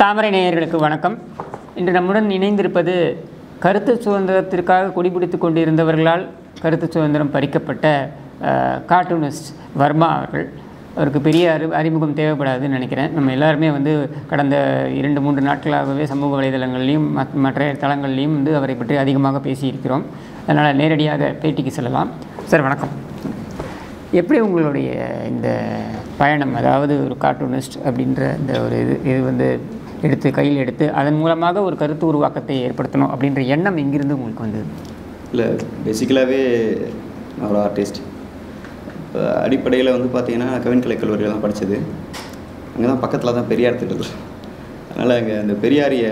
தாமரை நேயர்களுக்கு வணக்கம். இன்று நம்முடன் இணைந்திருப்பது கருத்து சுதந்திரத்திற்காக குடிபிடித்து கொண்டிருந்தவர்களால் கருத்து சுதந்திரம் பறிக்கப்பட்ட கார்ட்டூனிஸ்ட் வர்மா அவர்கள். அவருக்கு பெரிய அறி அறிமுகம் தேவைப்படாதுன்னு நினைக்கிறேன். நம்ம எல்லாருமே வந்து கடந்த இரண்டு மூன்று நாட்களாகவே சமூக வலைதளங்கள்லையும் மற்ற தளங்கள்லையும் வந்து அவரை பற்றி அதிகமாக பேசியிருக்கிறோம். அதனால் நேரடியாக பேட்டிக்கு செல்லலாம். சார் வணக்கம். எப்படி உங்களுடைய இந்த பயணம் அதாவது ஒரு கார்ட்டூனிஸ்ட் அப்படின்ற இந்த ஒரு இது இது வந்து எடுத்து கையில் எடுத்து அதன் மூலமாக ஒரு கருத்து உருவாக்கத்தை ஏற்படுத்தணும் அப்படின்ற எண்ணம் எங்கிருந்து உங்களுக்கு வந்தது? இல்லை பேசிக்கலாகவே நான் ஒரு ஆர்டிஸ்ட் இப்போ அடிப்படையில் வந்து பார்த்தீங்கன்னா கவின் கலை கல்லூரியில் தான் படித்தது அங்கே தான் பக்கத்தில் தான் பெரியார் திடல் அதனால் அங்கே அந்த பெரியாரிய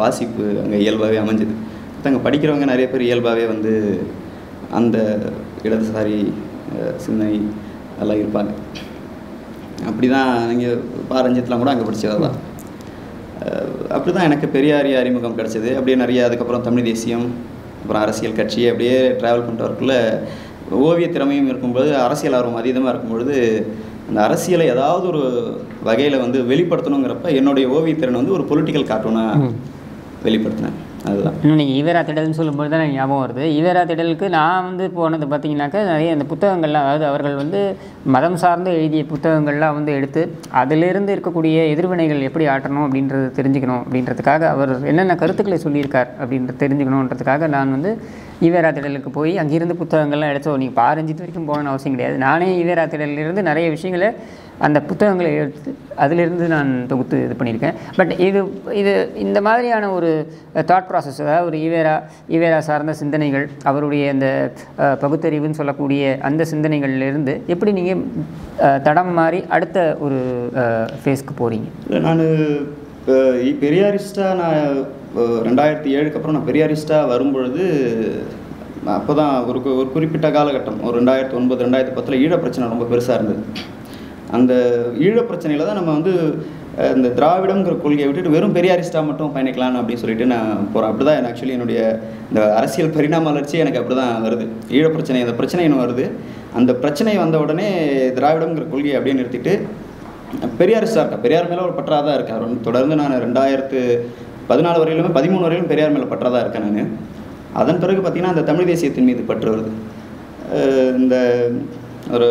வாசிப்பு அங்கே இயல்பாகவே அமைஞ்சது. அங்கே படிக்கிறவங்க நிறைய பேர் இயல்பாகவே வந்து அந்த இடதுசாரி சிந்தனை அதெல்லாம் இருப்பாங்க. அப்படி தான் நீங்கள் பாரஞ்சியத்தில் கூட அங்கே படித்தது தான் அப்படி தான் எனக்கு பெரியாரிய அறிமுகம் கிடச்சிது. அப்படியே நிறைய அதுக்கப்புறம் தமிழ் தேசியம் அப்புறம் அரசியல் கட்சி அப்படியே ட்ராவல் பண்ணிட்டு வரக்குள்ள ஓவிய திறமையும் இருக்கும்போது அரசியல் ஆர்வம் அதிகமாக இருக்கும்பொழுது அந்த அரசியலை ஏதாவது ஒரு வகையில் வந்து வெளிப்படுத்தணுங்கிறப்ப என்னுடைய ஓவியத்திறன் வந்து ஒரு பொலிட்டிக்கல் கார்ட்டூனாக வெளிப்படுத்தினேன். அதுதான். இன்னும் நீங்கள் ஈவேரா திடல்னு சொல்லும்போது தான் ஞாபகம் வருது. ஈவேரா திடலுக்கு நான் வந்து போனது பார்த்தீங்கன்னாக்கா நிறைய அந்த புத்தகங்கள்லாம் அதாவது அவர்கள் வந்து மதம் சார்ந்து எழுதிய புத்தகங்கள்லாம் வந்து எடுத்து அதிலிருந்து இருக்கக்கூடிய எதிர்வினைகள் எப்படி ஆற்றணும் அப்படின்றது தெரிஞ்சுக்கணும் அப்படின்றதுக்காக அவர் என்னென்ன கருத்துக்களை சொல்லியிருக்கார் அப்படின்றது தெரிஞ்சுக்கணுன்றதுக்காக நான் வந்து ஈவேரா திடலுக்கு போய் அங்கேருந்து புத்தகங்கள்லாம் எடுத்தோம். நீங்கள் பாரஞ்சித்து வரைக்கும் போகணும்னு அவசியம் கிடையாது. நானே ஈவேரா திடலிருந்து நிறைய விஷயங்களை அந்த புத்தகங்களை எடுத்து அதிலிருந்து நான் தொகுத்து இது பண்ணியிருக்கேன். பட் இது இது இந்த மாதிரியான ஒரு தாட் ப்ராசஸ் அதாவது ஒரு ஈவேரா ஈவேரா சார்ந்த சிந்தனைகள் அவருடைய அந்த பகுத்தறிவுன்னு சொல்லக்கூடிய அந்த சிந்தனைகள்லேருந்து எப்படி நீங்கள் தடம் மாறி அடுத்த ஒரு ஃபேஸ்க்கு போகிறீங்க இல்லை நான் பெரியாரிஸ்டாக நான் ரெண்டாயிரத்தி ஏழுக்கு அப்புறம் நான் பெரியாரிஸ்டாக வரும்பொழுது அப்போ தான் ஒரு கு- ஒரு குறிப்பிட்ட காலகட்டம் ஒரு ரெண்டாயிரத்தி ஒன்பது ரெண்டாயிரத்தி பத்தில் ஈழ பிரச்சனை ரொம்ப பெருசாக இருந்தது. அந்த ஈழ பிரச்சனையில் தான் நம்ம வந்து இந்த திராவிடங்கிற கொள்கையை விட்டுட்டு வெறும் பெரியாரிஸ்டாக மட்டும் பயணிக்கலாம் அப்படின்னு சொல்லிட்டு நான் போகிறேன் அப்படி தான் ஆக்சுவலி என்னுடைய இந்த அரசியல் பரிணாம வளர்ச்சி எனக்கு அப்படி தான் வருது. ஈழ பிரச்சனை அந்த பிரச்சனை இன்னும் வருது. அந்த பிரச்சனை வந்த உடனே திராவிடங்கிற கொள்கையை அப்படியே நிறுத்திட்டு பெரியாரிஸ்டாக இருக்கேன் பெரியார் மேலே ஒரு பற்றாக தான் இருக்கேன் தொடர்ந்து நான் ரெண்டாயிரத்து பதினாலு வரையிலுமே பதிமூணு வரையிலும் பெரியார் மேலே பற்றாக தான் இருக்கேன் நான். அதன் பிறகு பார்த்திங்கன்னா அந்த தமிழ் தேசியத்தின் மீது பற்று வருது. இந்த ஒரு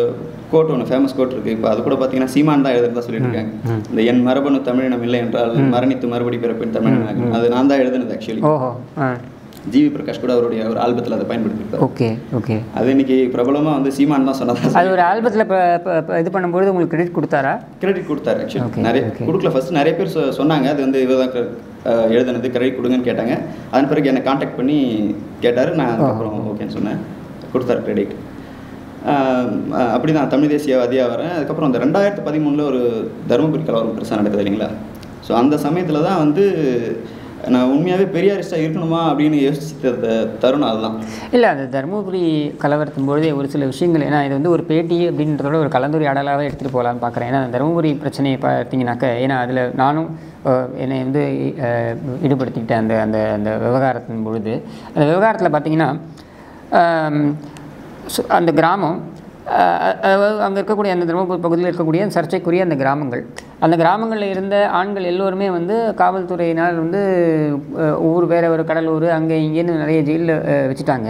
கோட் ஒன்று ஃபேமஸ் கோட் இருக்குது இப்போ அது கூட பார்த்தீங்கன்னா சீமான் தான் எழுதுறதா சொல்லிட்டு இருக்காங்க இந்த என் மரபணு தமிழினம் இல்லை என்றால் மரணித்து மறுபடி பிறப்பின் தமிழினாகும் அது நான் தான் எழுதுனது ஆக்சுவலி ஜிவி பிரகாஷ் கூட அவருடைய ஒரு ஆல்பத்தில் அதை பயன்படுத்தியிருப்பார். Okay okay. அது இன்னைக்கு பிரபலமாக வந்து சீமான் தான் சொன்னதா அது ஒரு ஆல்பத்தில் இப்போ இது பண்ணும்போது உங்களுக்கு கிரெடிட் கொடுத்தாரா? கிரெடிட் கொடுத்தாரு ஆக்சுவலி நிறைய. கொடுக்கல. ஃபர்ஸ்ட் நிறைய பேர் சொன்னாங்க. அது வந்து இவர் தான் எழுதுனது கிரெடிட் கொடுங்கன்னு கேட்டாங்க. அதன் பிறகு என்னை காண்டாக்ட் பண்ணி கேட்டார். நான் அதுக்கப்புறம் ஓகேன்னு சொன்னேன். கொடுத்தாரு கிரெடிட் அப்படி தான் தமிழ் தேசியவாதியாக வரேன். அதுக்கப்புறம் அந்த ரெண்டாயிரத்து பதிமூணில் ஒரு தருமபுரி கலவரம் பெருசாக நடக்குது இல்லைங்களா? ஸோ அந்த சமயத்தில் தான் வந்து நான் உண்மையாகவே பெரியாரிஸ்டாக இருக்கணுமா அப்படின்னு யோசித்த த- தருணம் அதுதான். இல்லை அந்த தருமபுரி கலவரத்தின் பொழுதே ஒரு சில விஷயங்கள் ஏன்னா இது வந்து ஒரு பேட்டி அப்படின்றதோட ஒரு கலந்துரையாடலாக எடுத்துகிட்டு போகலான்னு பார்க்குறேன் ஏன்னா அந்த தருமபுரி பிரச்சனையை பார்த்தீங்கன்னாக்க ஏன்னா அதில் நானும் என்னை வந்து ஈடுபடுத்திக்கிட்டேன் அந்த அந்த அந்த விவகாரத்தின் பொழுது. அந்த விவகாரத்தில் பார்த்தீங்கன்னா அந்த கிராமம் அதாவது அங்கே இருக்கக்கூடிய அந்த தருமபுரி பகுதியில் இருக்கக்கூடிய அந்த சர்ச்சைக்குரிய அந்த கிராமங்கள். அந்த கிராமங்களில் இருந்த ஆண்கள் எல்லோருமே வந்து காவல்துறையினால் வந்து ஊர் வேற ஒரு கடலூர் அங்கே இங்கேன்னு நிறைய ஜெயிலில் வச்சுட்டாங்க.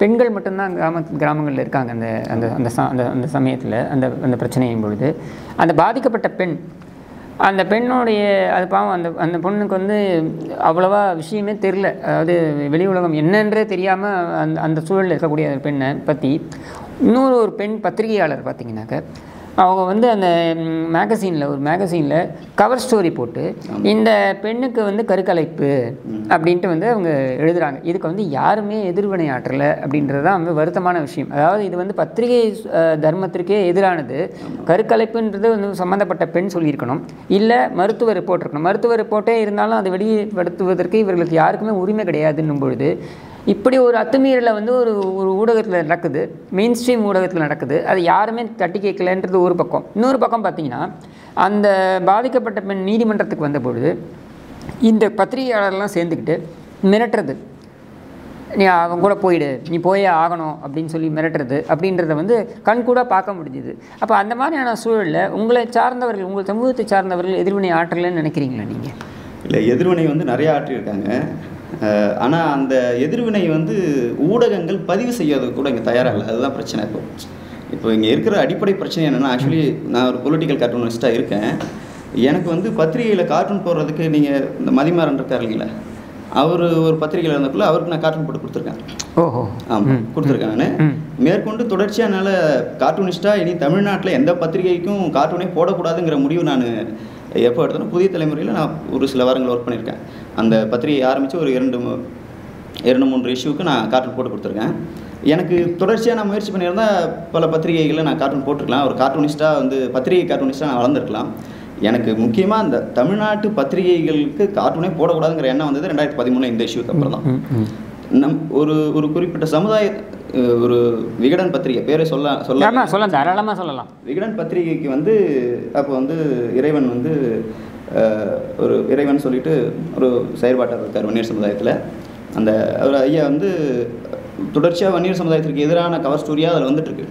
பெண்கள் மட்டும்தான் கிராம கிராமங்களில் இருக்காங்க அந்த அந்த அந்த அந்த அந்த சமயத்தில் அந்த அந்த பிரச்சனையின் பொழுது. அந்த பாதிக்கப்பட்ட பெண் அந்த பெண்ணுடைய அது பாவம் அந்த அந்த பொண்ணுக்கு வந்து அவ்வளவா விஷயமே தெரில. அதாவது வெளி உலகம் என்னன்றே தெரியாமல் அந்த அந்த சூழலில் இருக்கக்கூடிய அந்த பெண்ணை பற்றி இன்னொரு ஒரு பெண் பத்திரிகையாளர் பார்த்தீங்கன்னாக்க அவங்க வந்து அந்த மேகசீனில் ஒரு மேகசீனில் கவர் ஸ்டோரி போட்டு இந்த பெண்ணுக்கு வந்து கருக்கலைப்பு அப்படின்ட்டு வந்து அவங்க எழுதுகிறாங்க இதுக்கு வந்து யாருமே எதிர்வினை ஆற்றலை அப்படின்றது தான் வந்து வருத்தமான விஷயம். அதாவது இது வந்து பத்திரிகை தர்மத்திற்கே எதிரானது. கருக்கலைப்புன்றது வந்து சம்மந்தப்பட்ட பெண் சொல்லியிருக்கணும். இல்லை மருத்துவ ரிப்போர்ட் இருக்கணும். மருத்துவ ரிப்போர்ட்டே இருந்தாலும் அதை வெளிப்படுத்துவதற்கு இவர்களுக்கு யாருக்குமே உரிமை கிடையாதுன்னும் பொழுது இப்படி ஒரு அத்துமீறலை வந்து ஒரு ஒரு ஊடகத்தில் நடக்குது. மெயின் ஸ்ட்ரீம் ஊடகத்தில் நடக்குது. அது யாருமே தட்டி கேட்கலன்றது ஒரு பக்கம். இன்னொரு பக்கம் பார்த்தீங்கன்னா அந்த பாதிக்கப்பட்ட பெண் நீதிமன்றத்துக்கு வந்த பொழுது இந்த பத்திரிகையாளர்லாம் சேர்ந்துக்கிட்டு மிரட்டுறது. நீ அவன் கூட போயிடு. நீ போயே ஆகணும் அப்படின்னு சொல்லி மிரட்டுறது அப்படின்றத வந்து கண் கூட பார்க்க முடிஞ்சுது. அப்போ அந்த மாதிரியான சூழலில் உங்களை சார்ந்தவர்கள் உங்கள் சமூகத்தை சார்ந்தவர்கள் எதிர்வினை ஆற்றலைன்னு நினைக்கிறீங்களா நீங்கள் இல்லை எதிர்வினை வந்து நிறைய ஆற்றியிருக்காங்க. ஆனால் அந்த எதிர்வினை வந்து ஊடகங்கள் பதிவு செய்யறதுக்கு கூட இங்கே தயாராக இல்லை அதுதான் பிரச்சனை இப்போ. இப்போ இங்கே இருக்கிற அடிப்படை பிரச்சனை என்னென்னா ஆக்சுவலி நான் ஒரு பொலிட்டிக்கல் கார்ட்டூனிஸ்ட்டாக இருக்கேன். எனக்கு வந்து பத்திரிகையில் கார்ட்டூன் போடுறதுக்கு நீங்கள் இந்த மதிமாறன் இருக்கார் இல்லைங்களா? அவர் ஒரு பத்திரிகையில் இருந்தக்குள்ள அவருக்கு நான் கார்ட்டூன் போட்டு கொடுத்துருக்கேன். ஓஹோ. ஆமாம் கொடுத்துருக்கேன் நான். மேற்கொண்டு தொடர்ச்சியாக என்னால் கார்ட்டூனிஸ்ட்டாக இனி தமிழ்நாட்டில் எந்த பத்திரிகைக்கும் கார்ட்டூனே போடக்கூடாதுங்கிற முடிவு நான் எப்போ எடுத்தாலும் புதிய தலைமுறையில் நான் ஒரு சில வாரங்கள் ஒர்க் பண்ணியிருக்கேன். அந்த பத்திரிகை ஆரம்பித்து ஒரு இரண்டு இரண்டு மூன்று இஷ்யூக்கு நான் கார்ட்டூன் போட்டு கொடுத்துருக்கேன். எனக்கு தொடர்ச்சியாக நான் முயற்சி பண்ணியிருந்தால் பல பத்திரிகைகளில் நான் கார்ட்டூன் போட்டிருக்கலாம். ஒரு கார்ட்டூனிஸ்ட்டாக வந்து பத்திரிகை கார்ட்டூனிஸ்ட்டாக நான் வளர்ந்துருக்கலாம். எனக்கு முக்கியமாக இந்த தமிழ்நாட்டு பத்திரிகைகளுக்கு கார்ட்டூனே போடக்கூடாதுங்கிற எண்ணம் வந்தது ரெண்டாயிரத்தி பதிமூணு இந்த இஷ்யூக்கு அப்புறம் தான் நம் ஒரு ஒரு குறிப்பிட்ட சமுதாய ஒரு விகடன் பத்திரிகை பேரை சொல்ல சொல்ல. சொல்லலாம் தாராளமாக சொல்லலாம். விகடன் பத்திரிகைக்கு வந்து அப்போ வந்து இறைவன் வந்து ஒரு இறைவன் சொல்லிட்டு ஒரு செயற்பாட்டாளர் இருக்கார் வன்னியர் சமுதாயத்தில். அந்த அவர் ஐயா வந்து தொடர்ச்சியாக வன்னியர் சமுதாயத்திற்கு எதிரான கவர் ஸ்டோரியாக அதில் வந்துட்டுருக்கு.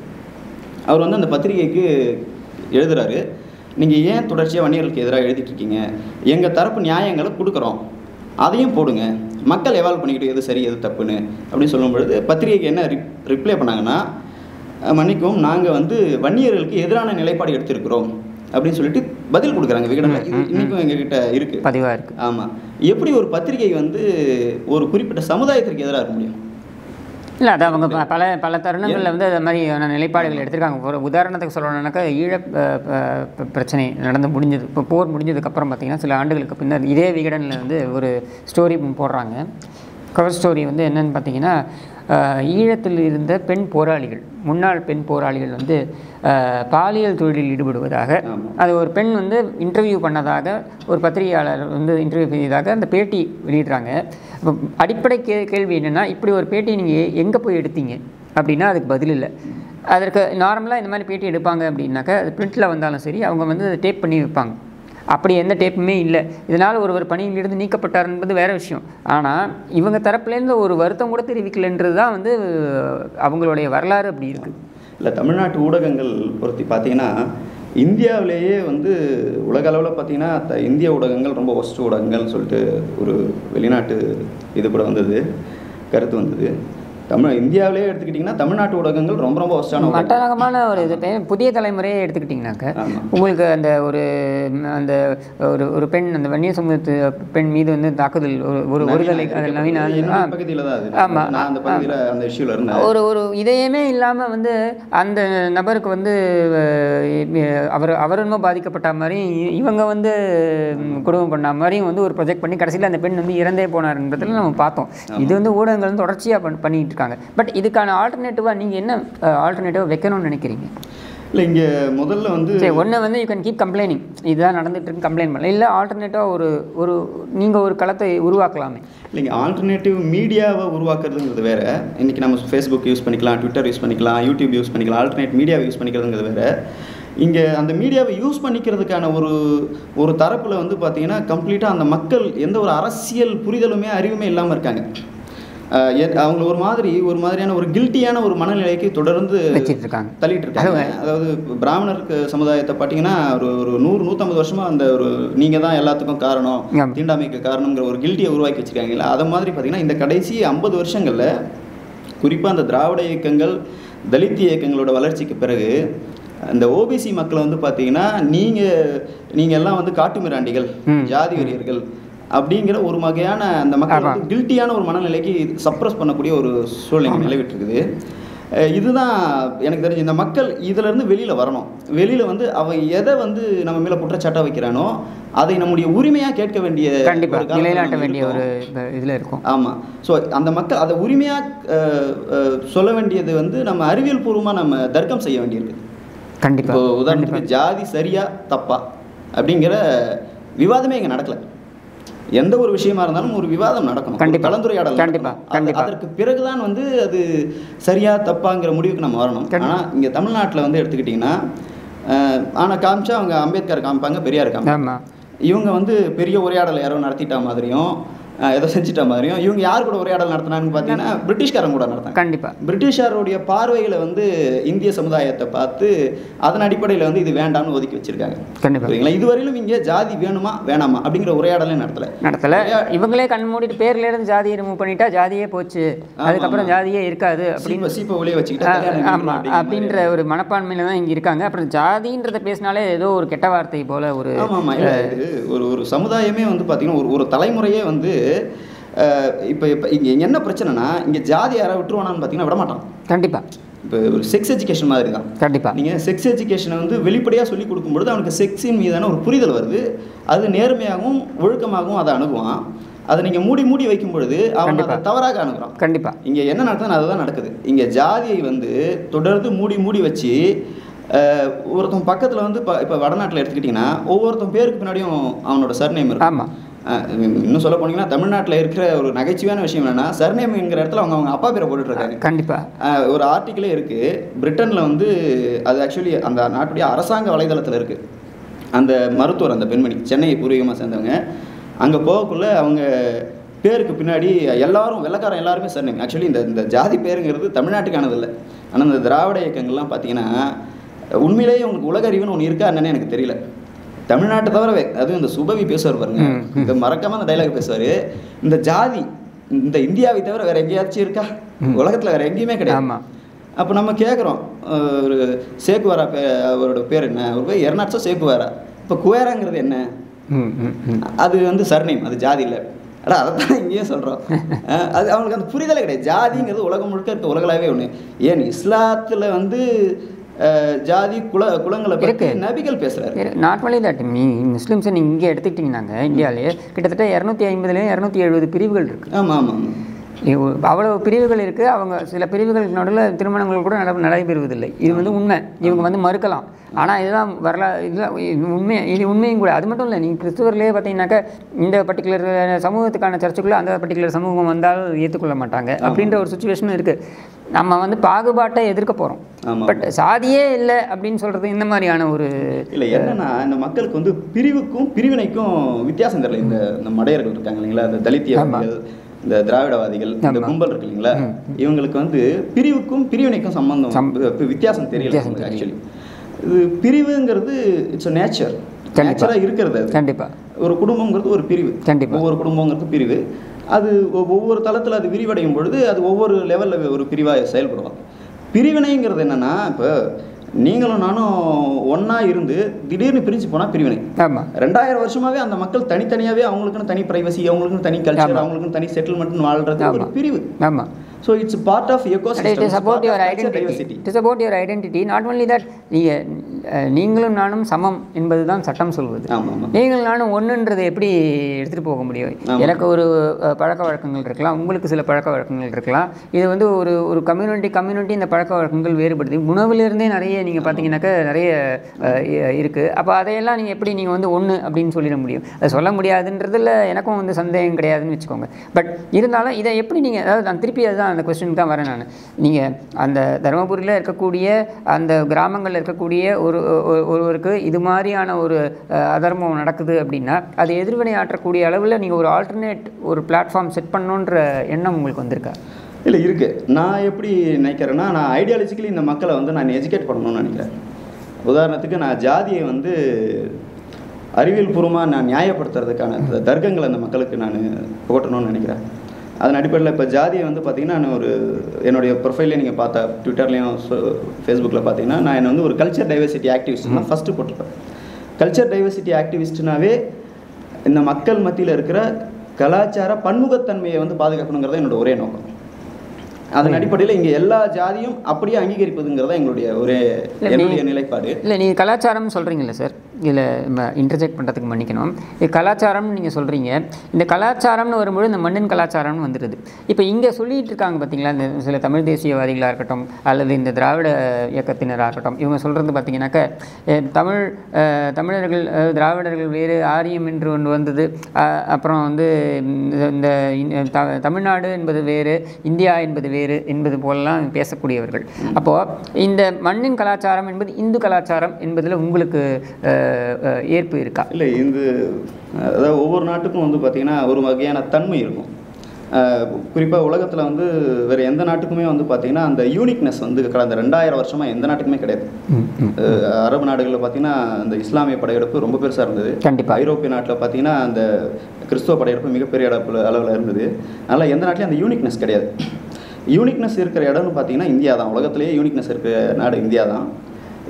அவர் வந்து அந்த பத்திரிகைக்கு எழுதுறாரு நீங்கள் ஏன் தொடர்ச்சியாக வன்னியர்களுக்கு எதிராக எழுதிட்டு இருக்கீங்க? எங்கள் தரப்பு நியாயங்களை கொடுக்குறோம். அதையும் போடுங்க. மக்கள் எவால்வ் பண்ணிக்கிட்டு எது சரி எது தப்புன்னு அப்படின்னு சொல்லும் பொழுது பத்திரிகைக்கு என்ன ரிப் ரிப்ளை பண்ணாங்கன்னா அஹ், மன்னிக்கவும் நாங்கள் வந்து வன்னியர்களுக்கு எதிரான நிலைப்பாடு எடுத்திருக்கிறோம் அப்படின்னு சொல்லிட்டு பதில் கொடுக்குறாங்க விகடனில். இது இன்னைக்கும் எங்ககிட்ட இருக்குது பதிவாக இருக்குது ஆமாம் எப்படி ஒரு பத்திரிகை வந்து ஒரு குறிப்பிட்ட சமுதாயத்திற்கு எதிராக இருக்க முடியும்? இல்லை அது அவங்க ப- பல பல தருணங்களில் வந்து அது மாதிரியான நிலைப்பாடுகள் எடுத்திருக்காங்க. ஒரு உதாரணத்துக்கு சொல்லணும்னாக்கா ஈழ பிரச்சனை நடந்து முடிஞ்சது இப்போ போர் முடிஞ்சதுக்கப்புறம் பார்த்தீங்கன்னா சில ஆண்டுகளுக்கு பின்னர் இதே விகடனில் வந்து ஒரு ஸ்டோரி போடுறாங்க. கவர் ஸ்டோரி வந்து என்னன்னு பார்த்தீங்கன்னா ஈழத்தில் இருந்த பெண் போராளிகள் முன்னாள் பெண் போராளிகள் வந்து பாலியல் தொழிலில் ஈடுபடுவதாக. அது ஒரு பெண் வந்து இன்டர்வியூ பண்ணதாக ஒரு பத்திரிகையாளர் வந்து இன்டர்வியூ செய்ததாக அந்த பேட்டி வெளியிடுறாங்க. அடிப்படை கே கேள்வி என்னென்னா இப்படி ஒரு பேட்டி நீங்கள் எங்கே போய் எடுத்தீங்க? அப்படின்னா அதுக்கு பதில் இல்லை. அதற்கு நார்மலாக இந்த மாதிரி பேட்டி எடுப்பாங்க அப்படின்னாக்கா அது பிரிண்டில் வந்தாலும் சரி அவங்க வந்து டேப் பண்ணி வைப்பாங்க. அப்படி எந்த டேப்புமே இல்லை. இதனால் ஒருவர் பணியிலிருந்து நீக்கப்பட்டார் என்பது வேறு விஷயம். ஆனால் இவங்க தரப்புலேருந்து ஒரு வருத்தம் கூட தெரிவிக்கலைன்றது தான் வந்து அவங்களுடைய வரலாறு அப்படி இருக்குது இல்லை தமிழ்நாட்டு ஊடகங்கள் பொறுத்து பார்த்தீங்கன்னா இந்தியாவிலேயே வந்து உலக அளவில் பார்த்தீங்கன்னா த- இந்திய ஊடகங்கள் ரொம்ப ஒஸ்ட் ஊடகங்கள்னு சொல்லிட்டு ஒரு வெளிநாட்டு இது கூட வந்தது கருத்து வந்தது. தமிழ் இந்தியாவிலேயே எடுத்துக்கிட்டிங்கன்னா தமிழ்நாட்டு ஊடகங்கள் ரொம்ப ரொம்ப ஒஸ்டான மட்டரகமான ஒரு இது புதிய தலைமுறையை எடுத்துக்கிட்டிங்கனாக்க. உங்களுக்கு அந்த ஒரு அந்த ஒரு ஒரு பெண் அந்த வன்னிய சமூகத்து பெண் மீது வந்து தாக்குதல் ஒரு ஒரு அது நவீன என்னோட ஆ, பகுதியில் தான் அது. ஆமா. நான் அந்த பகுதியில் அந்த இஷ்யூவில் இருந்தேன். ஒரு ஒரு இதயமே இல்லாமல் வந்து அந்த நபருக்கு வந்து அவர் அவர் இன்னும் பாதிக்கப்பட்ட மாதிரியும் இ- இவங்க வந்து குடும்பம் பண்ண மாதிரியும் வந்து ஒரு ப்ரொஜெக்ட் பண்ணி கடைசியில் அந்த பெண் வந்து இறந்தே போனார்ன்றதுல நம்ம பார்த்தோம். இது வந்து ஊடகங்கள் வந்து தொடர்ச்சியாக பண் பண்ணிட்டு இருக்காங்க பட் இதுக்கான ஆல்டர்னேட்டிவாக நீங்கள் என்ன ஆல்டர்னேட்டிவாக வைக்கணும்னு நினைக்கிறீங்க? இல்லை இங்கே முதல்ல வந்து சரி ஒன்று வந்து யூ கேன் கீப் கம்ப்ளைனிங் இதுதான் நடந்துட்டு இருக்கு கம்ப்ளைண்ட் பண்ணல. இல்லை ஆல்டர்னேட்டிவாக ஒரு ஒரு நீங்கள் ஒரு களத்தை உருவாக்கலாமே. இல்லைங்க ஆல்டர்னேட்டிவ் மீடியாவை உருவாக்குறதுங்கிறது வேற. இன்னைக்கு நம்ம ஃபேஸ்புக் யூஸ் பண்ணிக்கலாம் ட்விட்டர் யூஸ் பண்ணிக்கலாம் யூடியூப் யூஸ் பண்ணிக்கலாம் ஆல்டர்னேட் மீடியாவை யூஸ் பண்ணிக்கிறதுங்கிறது வேற. இங்கே அந்த மீடியாவை யூஸ் பண்ணிக்கிறதுக்கான ஒரு ஒரு தரப்பில் வந்து பார்த்தீங்கன்னா கம்ப்ளீட்டாக அந்த மக்கள் எந்த ஒரு அரசியல் புரிதலுமே அறிவுமே இல்லாமல் இருக்காங்க. அவங்க ஒரு மாதிரி ஒரு மாதிரியான ஒரு கில்ட்டியான ஒரு மனநிலைக்கு தொடர்ந்து வச்சிட்டு இருக்காங்க தள்ளிட்டு இருக்காங்க அதாவது பிராமணருக்கு சமுதாயத்தை பார்த்தீங்கன்னா ஒரு ஒரு நூறு நூற்றம்பது வருஷமா அந்த ஒரு நீங்க தான் எல்லாத்துக்கும் காரணம். தீண்டாமைக்கு காரணம்ங்கிற ஒரு கில்ட்டியை உருவாக்கி வச்சிருக்காங்கல்ல அதை மாதிரி பார்த்தீங்கன்னா இந்த கடைசி ஐம்பது வருஷங்கள்ல குறிப்பாக அந்த திராவிட இயக்கங்கள் தலித் இயக்கங்களோட வளர்ச்சிக்கு பிறகு அந்த ஓபிசி மக்களை வந்து பார்த்தீங்கன்னா நீங்கள் நீங்கள் எல்லாம் வந்து காட்டுமிராண்டிகள். ஜாதி வெறியர்கள் அப்படிங்கிற ஒரு வகையான அந்த மக்கள் வந்து கில்ட்டியான ஒரு மனநிலைக்கு சப்ரஸ் பண்ணக்கூடிய ஒரு சூழ்நிலை நிலவிட்டு இருக்குது இதுதான் எனக்கு தெரிஞ்சு இந்த மக்கள் இதுல இருந்து வெளியில வரணும். வெளியில வந்து அவன் எதை வந்து நம்ம மேல குற்றச்சாட்டா வைக்கிறானோ அதை நம்முடைய உரிமையா கேட்க வேண்டிய கண்டிப்பாக நிலைநாட்ட வேண்டிய. ஒரு இதில் இருக்கும். ஆமாம் ஸோ அந்த மக்கள் அதை உரிமையாக சொல்ல வேண்டியது வந்து நம்ம அறிவியல் பூர்வமாக நம்ம தர்க்கம் செய்ய வேண்டியிருக்கு. கண்டிப்பாக உதாரணத்துக்கு ஜாதி சரியா தப்பா அப்படிங்கிற விவாதமே இங்கே நடக்கல. எந்த ஒரு விஷயமா இருந்தாலும் ஒரு விவாதம் நடக்கணும் ஒரு கண்டிப்பா. கலந்துரையாடல் கண்டிப்பா, நடக்கணும். அது- கண்டிப்பா. அதற்கு பிறகுதான் வந்து அது சரியா தப்பாங்கிற முடிவுக்கு நம்ம வரணும். ஆனால் இங்கே தமிழ்நாட்டில் வந்து எடுத்துக்கிட்டிங்கன்னா ஆனால் காமிச்சா அவங்க அம்பேத்கர் காமிப்பாங்க பெரியார் காமிப்பாங்க இவங்க வந்து பெரிய உரையாடல் யாரோ நடத்திட்டா மாதிரியும் ஏதோ செஞ்சிட்ட மாதிரியும். இவங்க யார் கூட உரையாடல் நடத்தினாங்கன்னு பார்த்தீங்கன்னா பிரிட்டிஷ்காரங்க கூட நடத்தாங்க கண்டிப்பாக பிரிட்டிஷாருடைய பார்வைகளை வந்து இந்திய சமுதாயத்தை பார்த்து அதன் அடிப்படையில் வந்து இது வேண்டாம்னு ஒதுக்கி வச்சிருக்காங்க. கண்டிப்பாக இதுவரையிலும் இங்கே ஜாதி வேணுமா வேணாமா அப்படிங்கிற உரையாடலே நடத்தல. நடத்தல. இவங்களே கண் மூடிட்டு பேர்ல இருந்து ஜாதியை ரிமூவ் பண்ணிட்டா ஜாதியே போச்சு. அதுக்கப்புறம் ஜாதியே இருக்காது அப்படின்னு சீப்ப ஒளிய வச்சுக்கிட்டு ஆமாம் அப்படின்ற ஒரு மனப்பான்மையில தான் இங்கே இருக்காங்க. அப்புறம் ஜாதின்றத பேசினாலே ஏதோ ஒரு கெட்ட வார்த்தை போல ஒரு ஒரு ஒரு சமுதாயமே வந்து பார்த்தீங்கன்னா ஒரு ஒரு தலைமுறையே வந்து இப்போ இப்போ இங்கே என்ன பிரச்சனைனா இங்கே ஜாதி யாரை விட்டுருவானான்னு பார்த்தீங்கன்னா விட மாட்டான் கண்டிப்பா. இப்போ ஒரு செக்ஸ் எஜுகேஷன் மாதிரி தான் கண்டிப்பா நீங்கள் செக்ஸ் எஜுகேஷனை வந்து வெளிப்படையாக சொல்லி கொடுக்கும்பொழுது அவனுக்கு செக்ஸின் மீதான ஒரு புரிதல் வருது. அது நேர்மையாகவும் ஒழுக்கமாகவும் அதை அணுகுவான். அதை நீங்கள் மூடி மூடி வைக்கும் பொழுது அவன். அதை தவறாக அணுகுறான். கண்டிப்பா. இங்கே என்ன நடக்குதுன்னு அதுதான் நடக்குது. இங்கே ஜாதியை வந்து தொடர்ந்து மூடி மூடி வச்சு ஒருத்தன் பக்கத்தில் வந்து இப்போ இப்போ வடநாட்டில் எடுத்துக்கிட்டிங்கன்னா ஒவ்வொருத்தன் பேருக்கு பின்னாடியும் அவனோட சர்நேம் இருக்கும். ஆமா. அஹ், இன்னும் சொல்ல போனீங்கன்னா தமிழ்நாட்டில் இருக்கிற ஒரு நகைச்சுவையான விஷயம் என்னன்னா சர்நேம்ங்கிற இடத்துல அவங்க அவங்க அப்பா பேரை போட்டுட்டு இருக்காங்க கண்டிப்பா. அஹ், ஒரு ஆர்டிக்கிளே இருக்குது பிரிட்டனில் வந்து அது ஆக்சுவலி அந்த நாட்டுடைய அரசாங்க வலைதளத்தில் இருக்குது அந்த மருத்துவர் அந்த பெண்மணி சென்னையை பூர்வீகமாக சேர்ந்தவங்க. அங்கே போகக்குள்ள அவங்க பேருக்கு பின்னாடி எல்லாரும் வெள்ளக்காரன் எல்லாருமே சர்நேம் ஆக்சுவலி இந்த இந்த ஜாதி பேருங்கிறது தமிழ்நாட்டுக்கானது இல்லை. ஆனால் இந்த திராவிட இயக்கங்கள்லாம் பார்த்தீங்கன்னா உண்மையிலேயே உங்களுக்கு உலக அறிவுன்னு ஒன்று இருக்கா என்னன்னு எனக்கு தெரியல. தமிழ்நாட்டை தவிரவே அதுவும் இந்த சுபவி பேசுவார் பாருங்க. இந்த மறக்காம அந்த டைலாக் பேசுவார். இந்த ஜாதி இந்த இந்தியாவை தவிர வேற எங்கேயாச்சும் இருக்கா? உலகத்தில் வேற எங்கேயுமே கிடையாது. அப்போ நம்ம கேட்குறோம் ஒரு சேக்குவாரா பே அவரோட பேர் என்ன? ஒரு பேர் எர்னாட்ஸோ சேக்குவாரா? இப்போ குவேராங்கிறது என்ன? அது வந்து சர்நேம் அது ஜாதி இல்லை. அடா அதை தான் இங்கேயும் சொல்கிறோம் அது அவங்களுக்கு அந்த புரிதலே கிடையாது. ஜாதிங்கிறது உலகம் முழுக்க இருக்க உலகளாவே ஒன்று ஏன் இஸ்லாத்தில் வந்து ஜாதி குல குலங்களை பற்றி. நபிகள் பேசுகிறாரு நாட் ஒன்லி தட் நீ முஸ்லீம்ஸை நீங்கள் இங்கே எடுத்துக்கிட்டிங்கனாங்க இந்தியாவிலே கிட்டத்தட்ட இரநூத்தி ஐம்பதுலேயும் இரநூத்தி எழுபது பிரிவுகள் இருக்குது ஆமாம் ஆமாம் அவ்வளவு பிரிவுகள் இருக்குது அவங்க சில பிரிவுகளுக்கு நடுவில் திருமணங்கள் கூட நட நடைபெறுவதில்லை. இது வந்து உண்மை. இவங்க வந்து மறுக்கலாம். ஆனால் இதுதான் வரலா இதுதான் இது உண்மை. இது உண்மையும் கூட. அது மட்டும் இல்லை நீங்கள் கிறிஸ்துவர்லேயே பார்த்தீங்கன்னாக்கா இந்த பர்டிகுலர் சமூகத்துக்கான சர்ச்சுக்குள்ளே அந்த பர்டிகுலர் சமூகம் வந்தாலும் ஏற்றுக்கொள்ள மாட்டாங்க அப்படின்ற ஒரு சுச்சுவேஷனும் இருக்குது நம்ம வந்து பாகுபாட்டை எதிர்க்க போகிறோம். பட் சாதியே இல்லை அப்படின்னு சொல்கிறது இந்த மாதிரியான ஒரு இல்லை என்னன்னா இந்த மக்களுக்கு வந்து பிரிவுக்கும் பிரிவினைக்கும் வித்தியாசம் தெரியல. இந்த மடையர்கள் இருக்காங்க இல்லைங்களா? இந்த தலித்தியவாதிகள் இந்த திராவிடவாதிகள் இந்த. கும்பல் இருக்கு இல்லைங்களா? இவங்களுக்கு வந்து பிரிவுக்கும் பிரிவினைக்கும் சம்பந்தம். வித்தியாசம் தெரியல ஆக்சுவலி இது பிரிவுங்கிறது இட்ஸ் நேச்சர் கண்டிப்பா. நேச்சராக இருக்கிறது கண்டிப்பாக ஒரு குடும்பங்கிறது ஒரு பிரிவு. கண்டிப்பா. ஒவ்வொரு குடும்பங்கிறது பிரிவு. அது ஒவ்வொரு தளத்தில் அது விரிவடையும் பொழுது அது ஒவ்வொரு லெவலில் ஒரு பிரிவாக செயல்படுவாங்க. பிரிவினைங்கிறது என்னன்னா இப்போ நீங்களும் நானும் ஒண்ணா இருந்து திடீர்னு பிரிஞ்சு போனால் பிரிவினை ஆமாம் ரெண்டாயிரம் வருஷமாவே அந்த மக்கள் தனித்தனியாவே அவங்களுக்குன்னு தனி பிரைவசி அவங்களுக்குன்னு தனி கல்ச்சர் ஆமா. அவங்களுக்குன்னு தனி செட்டில்மெண்ட் வாழ்றது ஒரு ஆமா. பிரிவு ஆமாம் so it's part of it ecosystem is about your identity it is about your identity not only that நீங்கள் நீங்களும் நானும் சமம் என்பது தான் சட்டம் சொல்வது. ஆமா ஆமா. நீங்கள் நானும் ஒன்றுன்றதை எப்படி எடுத்துகிட்டு போக முடியும். எனக்கு ஒரு பழக்க வழக்கங்கள் இருக்கலாம். உங்களுக்கு சில பழக்க வழக்கங்கள் இருக்கலாம். இது வந்து ஒரு ஒரு கம்யூனிட்டி கம்யூனிட்டி இந்த பழக்க வழக்கங்கள் வேறுபடுது. உணவுலேருந்தே நிறைய நீங்கள் பார்த்தீங்கன்னாக்கா நிறைய இருக்குது அப்போ அதையெல்லாம் நீங்கள் எப்படி நீங்கள் வந்து ஒன்று அப்படின்னு சொல்லிட முடியும்? அதை சொல்ல முடியாதுன்றதுல எனக்கும் வந்து சந்தேகம் கிடையாதுன்னு வச்சுக்கோங்க. பட் இருந்தாலும் இதை எப்படி நீங்கள் அதாவது நான் திருப்பி அதுதான் அந்த கொஸ்டினுக்கு தான் வரேன் நான். நீங்கள் அந்த தருமபுரியில் இருக்கக்கூடிய அந்த கிராமங்களில் இருக்கக்கூடிய ஒரு ஒரு- ஒருவருக்கு இது மாதிரியான ஒரு அதர்மம் நடக்குது அப்படின்னா அது எதிர்வினை ஆற்றக்கூடிய அளவில் நீங்கள் ஒரு ஆல்டர்னேட் ஒரு பிளாட்ஃபார்ம் செட் பண்ணணுன்ற எண்ணம் உங்களுக்கு வந்திருக்கா? இல்லை இருக்குது நான் எப்படி நினைக்கிறேன்னா நான் ஐடியாலஜிக்கலி இந்த மக்களை வந்து நான் எஜுகேட் பண்ணணும்னு நினைக்கிறேன். உதாரணத்துக்கு நான் ஜாதியை வந்து அறிவியல் பூர்வமாக நான் நியாயப்படுத்துறதுக்கான தர்க்கங்களை அந்த மக்களுக்கு நான் ஓட்டணும்னு நினைக்கிறேன். அதன் அடிப்படையில் இப்போ ஜாதியை வந்து பார்த்தீங்கன்னா நான் ஒரு என்னுடைய ப்ரொஃபைலே நீங்கள் பார்த்தா ட்விட்டர்லேயும் ஃபேஸ்புக்கில் பார்த்தீங்கன்னா நான் என்னை வந்து ஒரு கல்ச்சர் டைவர்சிட்டி ஆக்டிவிஸ்ட் தான் ஃபஸ்ட்டு போட்டிருப்பேன். கல்ச்சர் டைவர்சிட்டி ஆக்டிவிஸ்ட்னாவே இந்த மக்கள் மத்தியில் இருக்கிற கலாச்சார பன்முகத்தன்மையை வந்து பாதுகாக்கணுங்கிறது என்னோட ஒரே நோக்கம். அதன் அடிப்படையில் இங்கே எல்லா ஜாதியும் அப்படியே அங்கீகரிப்பதுங்கிறதா எங்களுடைய ஒரே என்னுடைய நிலைப்பாடு. இல்லை நீங்கள் கலாச்சாரம் சொல்கிறீங்களே சார்? இதில் இன்டர்ஜெக்ட் பண்ணுறதுக்கு மன்னிக்கணும். இது கலாச்சாரம்னு நீங்கள் சொல்கிறீங்க இந்த கலாச்சாரம்னு வரும்போது இந்த மண்ணின் கலாச்சாரம்னு வந்துடுது. இப்போ இங்கே சொல்லிகிட்டு இருக்காங்க பார்த்தீங்களா இந்த சில தமிழ் தேசியவாதிகளாக இருக்கட்டும் அல்லது இந்த திராவிட இயக்கத்தினராக இருக்கட்டும் இவங்க சொல்கிறது பார்த்தீங்கன்னாக்க தமிழ் தமிழர்கள் திராவிடர்கள் வேறு ஆரியம் என்று ஒன்று வந்தது. அப்புறம் வந்து இந்த- த- தமிழ்நாடு என்பது வேறு இந்தியா என்பது வேறு என்பது போலலாம் பேசக்கூடியவர்கள். அப்போது இந்த மண்ணின் கலாச்சாரம் என்பது இந்து கலாச்சாரம் என்பதில் உங்களுக்கு ஏற்பு இருக்கா? இல்லை இந்த அதாவது ஒவ்வொரு நாட்டுக்கும் வந்து பார்த்திங்கன்னா ஒரு வகையான தன்மை இருக்கும். குறிப்பாக உலகத்தில் வந்து வேறு எந்த நாட்டுக்குமே வந்து பார்த்திங்கன்னா அந்த யூனிக்னஸ் வந்து கடந்த ரெண்டாயிரம் வருஷமாக எந்த நாட்டுக்குமே கிடையாது. அரபு நாடுகளில் பார்த்தீங்கன்னா அந்த இஸ்லாமிய படையெடுப்பு ரொம்ப பெருசாக இருந்தது. கண்டிப்பா. ஐரோப்பிய நாட்டில் பார்த்தீங்கன்னா அந்த கிறிஸ்துவ படையெடுப்பு மிகப்பெரிய அளவில் அளவில் இருந்தது. அதனால் எந்த நாட்டிலையும் அந்த யூனிக்னஸ் கிடையாது. யூனிக்னஸ் இருக்கிற இடம்னு பார்த்தீங்கன்னா இந்தியா தான் உலகத்திலேயே யூனிக்னஸ் இருக்கிற நாடு இந்தியா தான்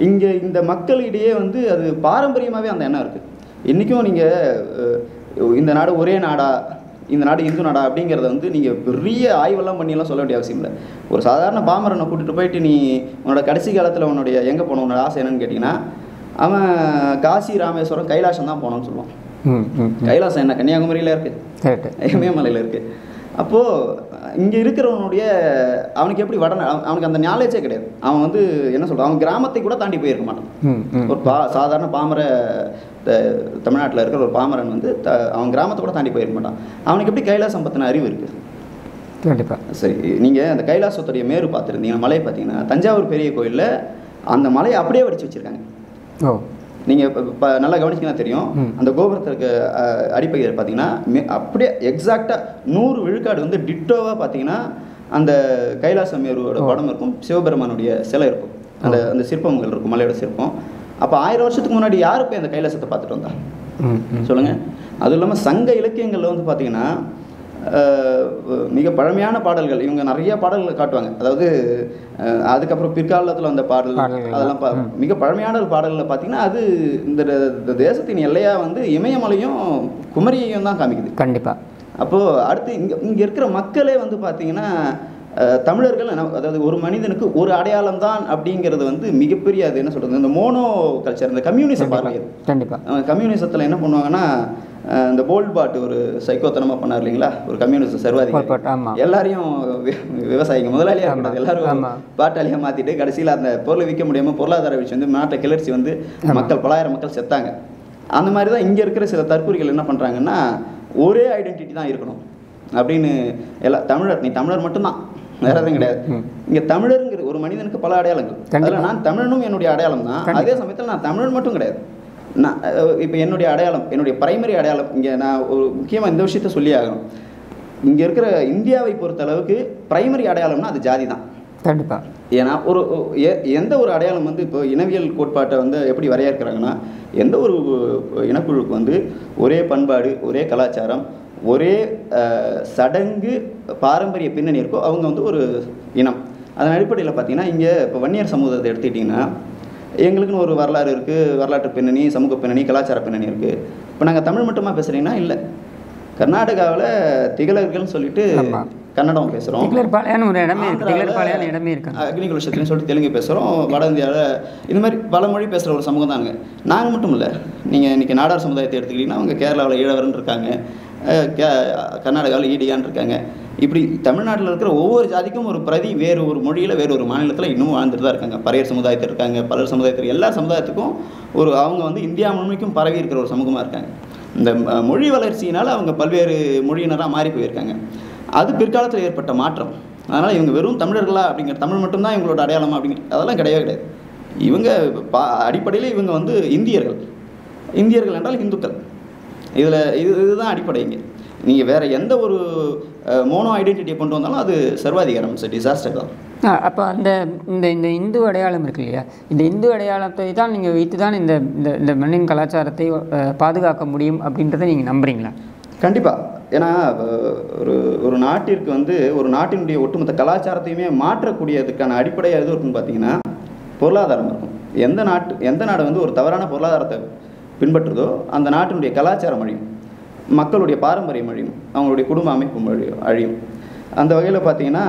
இங்கே இந்த மக்களிடையே வந்து அது பாரம்பரியமாகவே அந்த எண்ணம் இருக்குது இன்றைக்கும் நீங்கள் இந்த நாடு ஒரே நாடா இந்த நாடு இந்து நாடா அப்படிங்கிறத வந்து நீங்கள் பெரிய ஆய்வெல்லாம் பண்ணியெல்லாம் சொல்ல வேண்டிய அவசியம் இல்லை. ஒரு சாதாரண பாமரனை கூட்டிகிட்டு போயிட்டு நீ உன்னோட கடைசி காலத்தில் உன்னுடைய எங்கே போகணும் உன்னோட ஆசை என்னன்னு கேட்டிங்கன்னா அவன் காசி ராமேஸ்வரம் கைலாசம் தான் போகணும்னு சொல்லுவான். கைலாசம் என்ன? கன்னியாகுமரியில் இருக்குது இமயமலையில் இருக்குது அப்போது இங்கே இருக்கிறவனுடைய அவனுக்கு எப்படி வட அவ- அவனுக்கு அந்த ஞாலேஜே கிடையாது. அவன் வந்து என்ன சொல்கிறான் அவன் கிராமத்தை கூட தாண்டி போயிருக்க மாட்டான். ஒரு பா சாதாரண பாமர தமிழ்நாட்டில் இருக்கிற ஒரு பாமரன் வந்து த அவன் கிராமத்தை கூட தாண்டி போயிருக்க மாட்டான். அவனுக்கு எப்படி கைலாசம் பற்றின அறிவு இருக்குது கண்டிப்பாக சரி நீங்கள் அந்த கைலாசத்துடைய மேரு பார்த்துருந்தீங்கன்னா மலையை பார்த்தீங்கன்னா தஞ்சாவூர் பெரிய கோயிலில் அந்த மலையை அப்படியே வடித்து வச்சுருக்காங்க. ஓ. நீங்கள் இப்போ நல்லா கவனிச்சிங்கன்னா தெரியும். அந்த கோபுரத்துக்கு அஹ், அடிப்பகுதியில் பார்த்தீங்கன்னா அப்படியே எக்ஸாக்டாக நூறு விழுக்காடு வந்து டிட்டோவாக பார்த்தீங்கன்னா அந்த கைலாச மேருவோட படம் இருக்கும். சிவபெருமானுடைய சிலை இருக்கும். அந்த அந்த சிற்பங்கள் இருக்கும் மலையோட சிற்பம். அப்போ ஆயிரம் வருஷத்துக்கு முன்னாடி யார் போய் அந்த கைலாசத்தை பார்த்துட்டு வந்தா? சொல்லுங்கள் அதுவும் இல்லாமல் சங்க இலக்கியங்களில் வந்து பார்த்தீங்கன்னா மிக பழமையான பாடல்கள் இவங்க நிறைய பாடல்கள் காட்டுவாங்க. அதாவது அதுக்கப்புறம் பிற்காலத்தில் வந்த பாடல். அதெல்லாம் பா- மிக பழமையான பாடல்களில் பார்த்தீங்கன்னா அது இந்த தேசத்தின் எல்லையாக வந்து இமயமலையும் குமரியையும் தான் காமிக்குது. கண்டிப்பாக அப்போது அடுத்து இங்கே இங்கே இருக்கிற மக்களே வந்து பார்த்தீங்கன்னா தமிழர்கள் அதாவது ஒரு மனிதனுக்கு ஒரு அடையாளம் தான் அப்படிங்கிறது வந்து மிகப்பெரிய அது என்ன சொல்கிறது இந்த மோனோ கல்ச்சர் இந்த கம்யூனிசம் பார்வை அது. கண்டிப்பாக கம்யூனிசத்தில் என்ன பண்ணுவாங்கன்னா இந்த போல்ட் பாட் ஒரு சைக்கோத்தனமாக பண்ணார் இல்லைங்களா ஒரு கம்யூனிஸ்ட் சர்வாதி போல்பாட், ஆமா. எல்லாரையும் விவசாயிங்க முதலாளியாக இருக்கக்கூடாது எல்லாரும். பாட்டாளியாக மாற்றிட்டு கடைசியில் அந்த பொருளை விற்க முடியாமல் பொருளாதார விஷயம் வந்து நாட்டை கிளர்ச்சி வந்து மக்கள் பலாயிரம் மக்கள் செத்தாங்க அந்த மாதிரி தான் இங்கே இருக்கிற சில தற்கொலைகள் என்ன பண்ணுறாங்கன்னா ஒரே ஐடென்டிட்டி தான் இருக்கணும் அப்படின்னு எல்லா தமிழர் நீ தமிழர் மட்டும்தான் வேற எதுவும் கிடையாது. இங்க தமிழருங்கிற ஒரு மனிதனுக்கு பல அடையாளங்கள். அதில் நான் தமிழனும் என்னுடைய அடையாளம் தான். அதே சமயத்தில் நான் தமிழன் மட்டும் கிடையாது நான் இப்போ என்னுடைய அடையாளம் என்னுடைய பிரைமரி அடையாளம் இங்கே நான் ஒரு முக்கியமாக இந்த விஷயத்த சொல்லி ஆகணும். இங்கே இருக்கிற இந்தியாவை பொறுத்த அளவுக்கு பிரைமரி அடையாளம்னா அது ஜாதி தான். கண்டிப்பாக ஏன்னா ஒரு எந்த ஒரு அடையாளம் வந்து இப்போ இனவியல் கோட்பாட்டை வந்து எப்படி வரையறுக்கிறாங்கன்னா எந்த ஒரு இனக்குழுக்கு வந்து ஒரே பண்பாடு ஒரே கலாச்சாரம் ஒரே சடங்கு பாரம்பரிய பின்னணி இருக்கோ அவங்க வந்து ஒரு இனம். அதன் அடிப்படையில் பார்த்தீங்கன்னா இங்கே இப்போ வன்னியர் சமூகத்தை எடுத்துக்கிட்டிங்கன்னா எங்களுக்குன்னு ஒரு வரலாறு இருக்குது வரலாற்று பின்னணி சமூக பின்னணி கலாச்சார பின்னணி இருக்குது இப்போ நாங்கள் தமிழ் மட்டுமா பேசுகிறீங்கன்னா இல்லை. கர்நாடகாவில் திகழர்கள்னு சொல்லிட்டு. கன்னடம் பேசுகிறோம் ஒரு இடமே இருக்கு. ஆந்திரால திகழர்பாளையான்னு இடமே இருக்கு அக்னிகுலட்சத்துலையும் சொல்லிட்டு தெலுங்கு பேசுகிறோம் வட இந்தியாவில் இந்த மாதிரி பல மொழி பேசுகிற ஒரு சமூகம் தாங்க நாங்கள் மட்டும் இல்லை. நீங்கள் இன்றைக்கி நாடார் சமுதாயத்தை எடுத்துக்கிட்டிங்கன்னா அவங்க கேரளாவில் ஈழவரன் இருக்காங்க. கே கர்நாடகாவில் ஈடியான் இருக்காங்க. இப்படி தமிழ்நாட்டில் இருக்கிற ஒவ்வொரு ஜாதிக்கும் ஒரு பிரதி வேறு ஒரு மொழியில் வேறு ஒரு மாநிலத்தில் இன்னும் வாழ்ந்துட்டு தான் இருக்காங்க. பறையர் சமுதாயத்தில் இருக்காங்க பலர் சமுதாயத்தில் எல்லா சமுதாயத்துக்கும் ஒரு அவங்க வந்து இந்தியா முழுமைக்கும் பரவி இருக்கிற ஒரு சமூகமாக இருக்காங்க. இந்த ம- மொழி வளர்ச்சியினால் அவங்க பல்வேறு மொழியினராக மாறி போயிருக்காங்க. அது பிற்காலத்தில் ஏற்பட்ட மாற்றம். அதனால் இவங்க வெறும் தமிழர்களா அப்படிங்கிற தமிழ் மட்டும்தான் இவங்களோட அடையாளமா அப்படிங்கிற அதெல்லாம் கிடையவே கிடையாது. இவங்க பா அடிப்படையில் இவங்க வந்து இந்தியர்கள். இந்தியர்கள் என்றால் இந்துக்கள். இதில் இது இதுதான் அடிப்படை இங்கே. நீங்கள் வேறு எந்த ஒரு மோனோ ஐடென்டிட்டியை கொண்டு வந்தாலும் அது சர்வாதிகாரம் இட்ஸ் டிசாஸ்டர் தான். அப்போ அந்த இந்த இந்த இந்து அடையாளம் இருக்கு இல்லையா? இந்த இந்து அடையாளத்தை தான் நீங்கள் வைத்து தான் இந்த இந்த இந்த மண்ணின் கலாச்சாரத்தை பாதுகாக்க முடியும் அப்படின்றத நீங்கள் நம்புறீங்களா? கண்டிப்பாக ஏன்னா ஒரு ஒரு நாட்டிற்கு வந்து ஒரு நாட்டினுடைய ஒட்டுமொத்த கலாச்சாரத்தையுமே மாற்றக்கூடியதுக்கான அடிப்படையாக எது இருக்குன்னு பார்த்தீங்கன்னா பொருளாதாரம் இருக்கும். எந்த நாட்டு எந்த நாடு வந்து ஒரு தவறான பொருளாதாரத்தை பின்பற்றுதோ அந்த நாட்டினுடைய கலாச்சாரம் அழியும் மக்களுடைய பாரம்பரியம் அழியும் அவங்களுடைய குடும்ப அமைப்பு அழியும் அழியும். அந்த வகையில் பார்த்தீங்கன்னா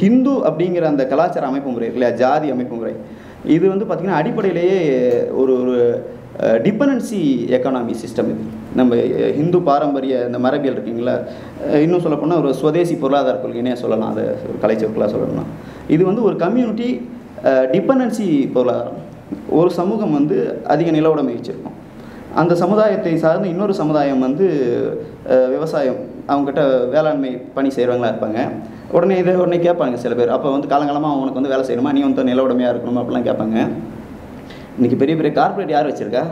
ஹிந்து அப்படிங்கிற அந்த கலாச்சார அமைப்பு முறை இல்லையா ஜாதி அமைப்பு முறை இது வந்து பார்த்திங்கன்னா அடிப்படையிலேயே ஒரு ஒரு டிபெண்டன்சி எக்கனாமி சிஸ்டம் இது. நம்ம ஹிந்து பாரம்பரிய இந்த மரபியல் இருக்குங்களா இன்னும் சொல்லப்போனால் ஒரு சுதேசி பொருளாதார கொள்கைனே சொல்லலாம் அதை கலைச்சொற்களாக சொல்லணும்னா. இது வந்து ஒரு கம்யூனிட்டி டிபெண்டன்சி பொருளாதாரம். ஒரு சமூகம் வந்து அதிக நிலவுடைமை வச்சிருக்கும். அந்த சமுதாயத்தை சார்ந்து இன்னொரு சமுதாயம் வந்து விவசாயம். அவங்ககிட்ட வேளாண்மை பணி செய்கிறவங்களா இருப்பாங்க. உடனே இதை உடனே கேட்பாங்க சில பேர். அப்போ வந்து காலங்காலமாக அவனுக்கு வந்து வேலை செய்யணுமா? நீ வந்து நில உடைமையாக இருக்கணுமா? அப்படிலாம் கேட்பாங்க. இன்னைக்கு பெரிய பெரிய கார்ப்பரேட் யார் வச்சிருக்கா?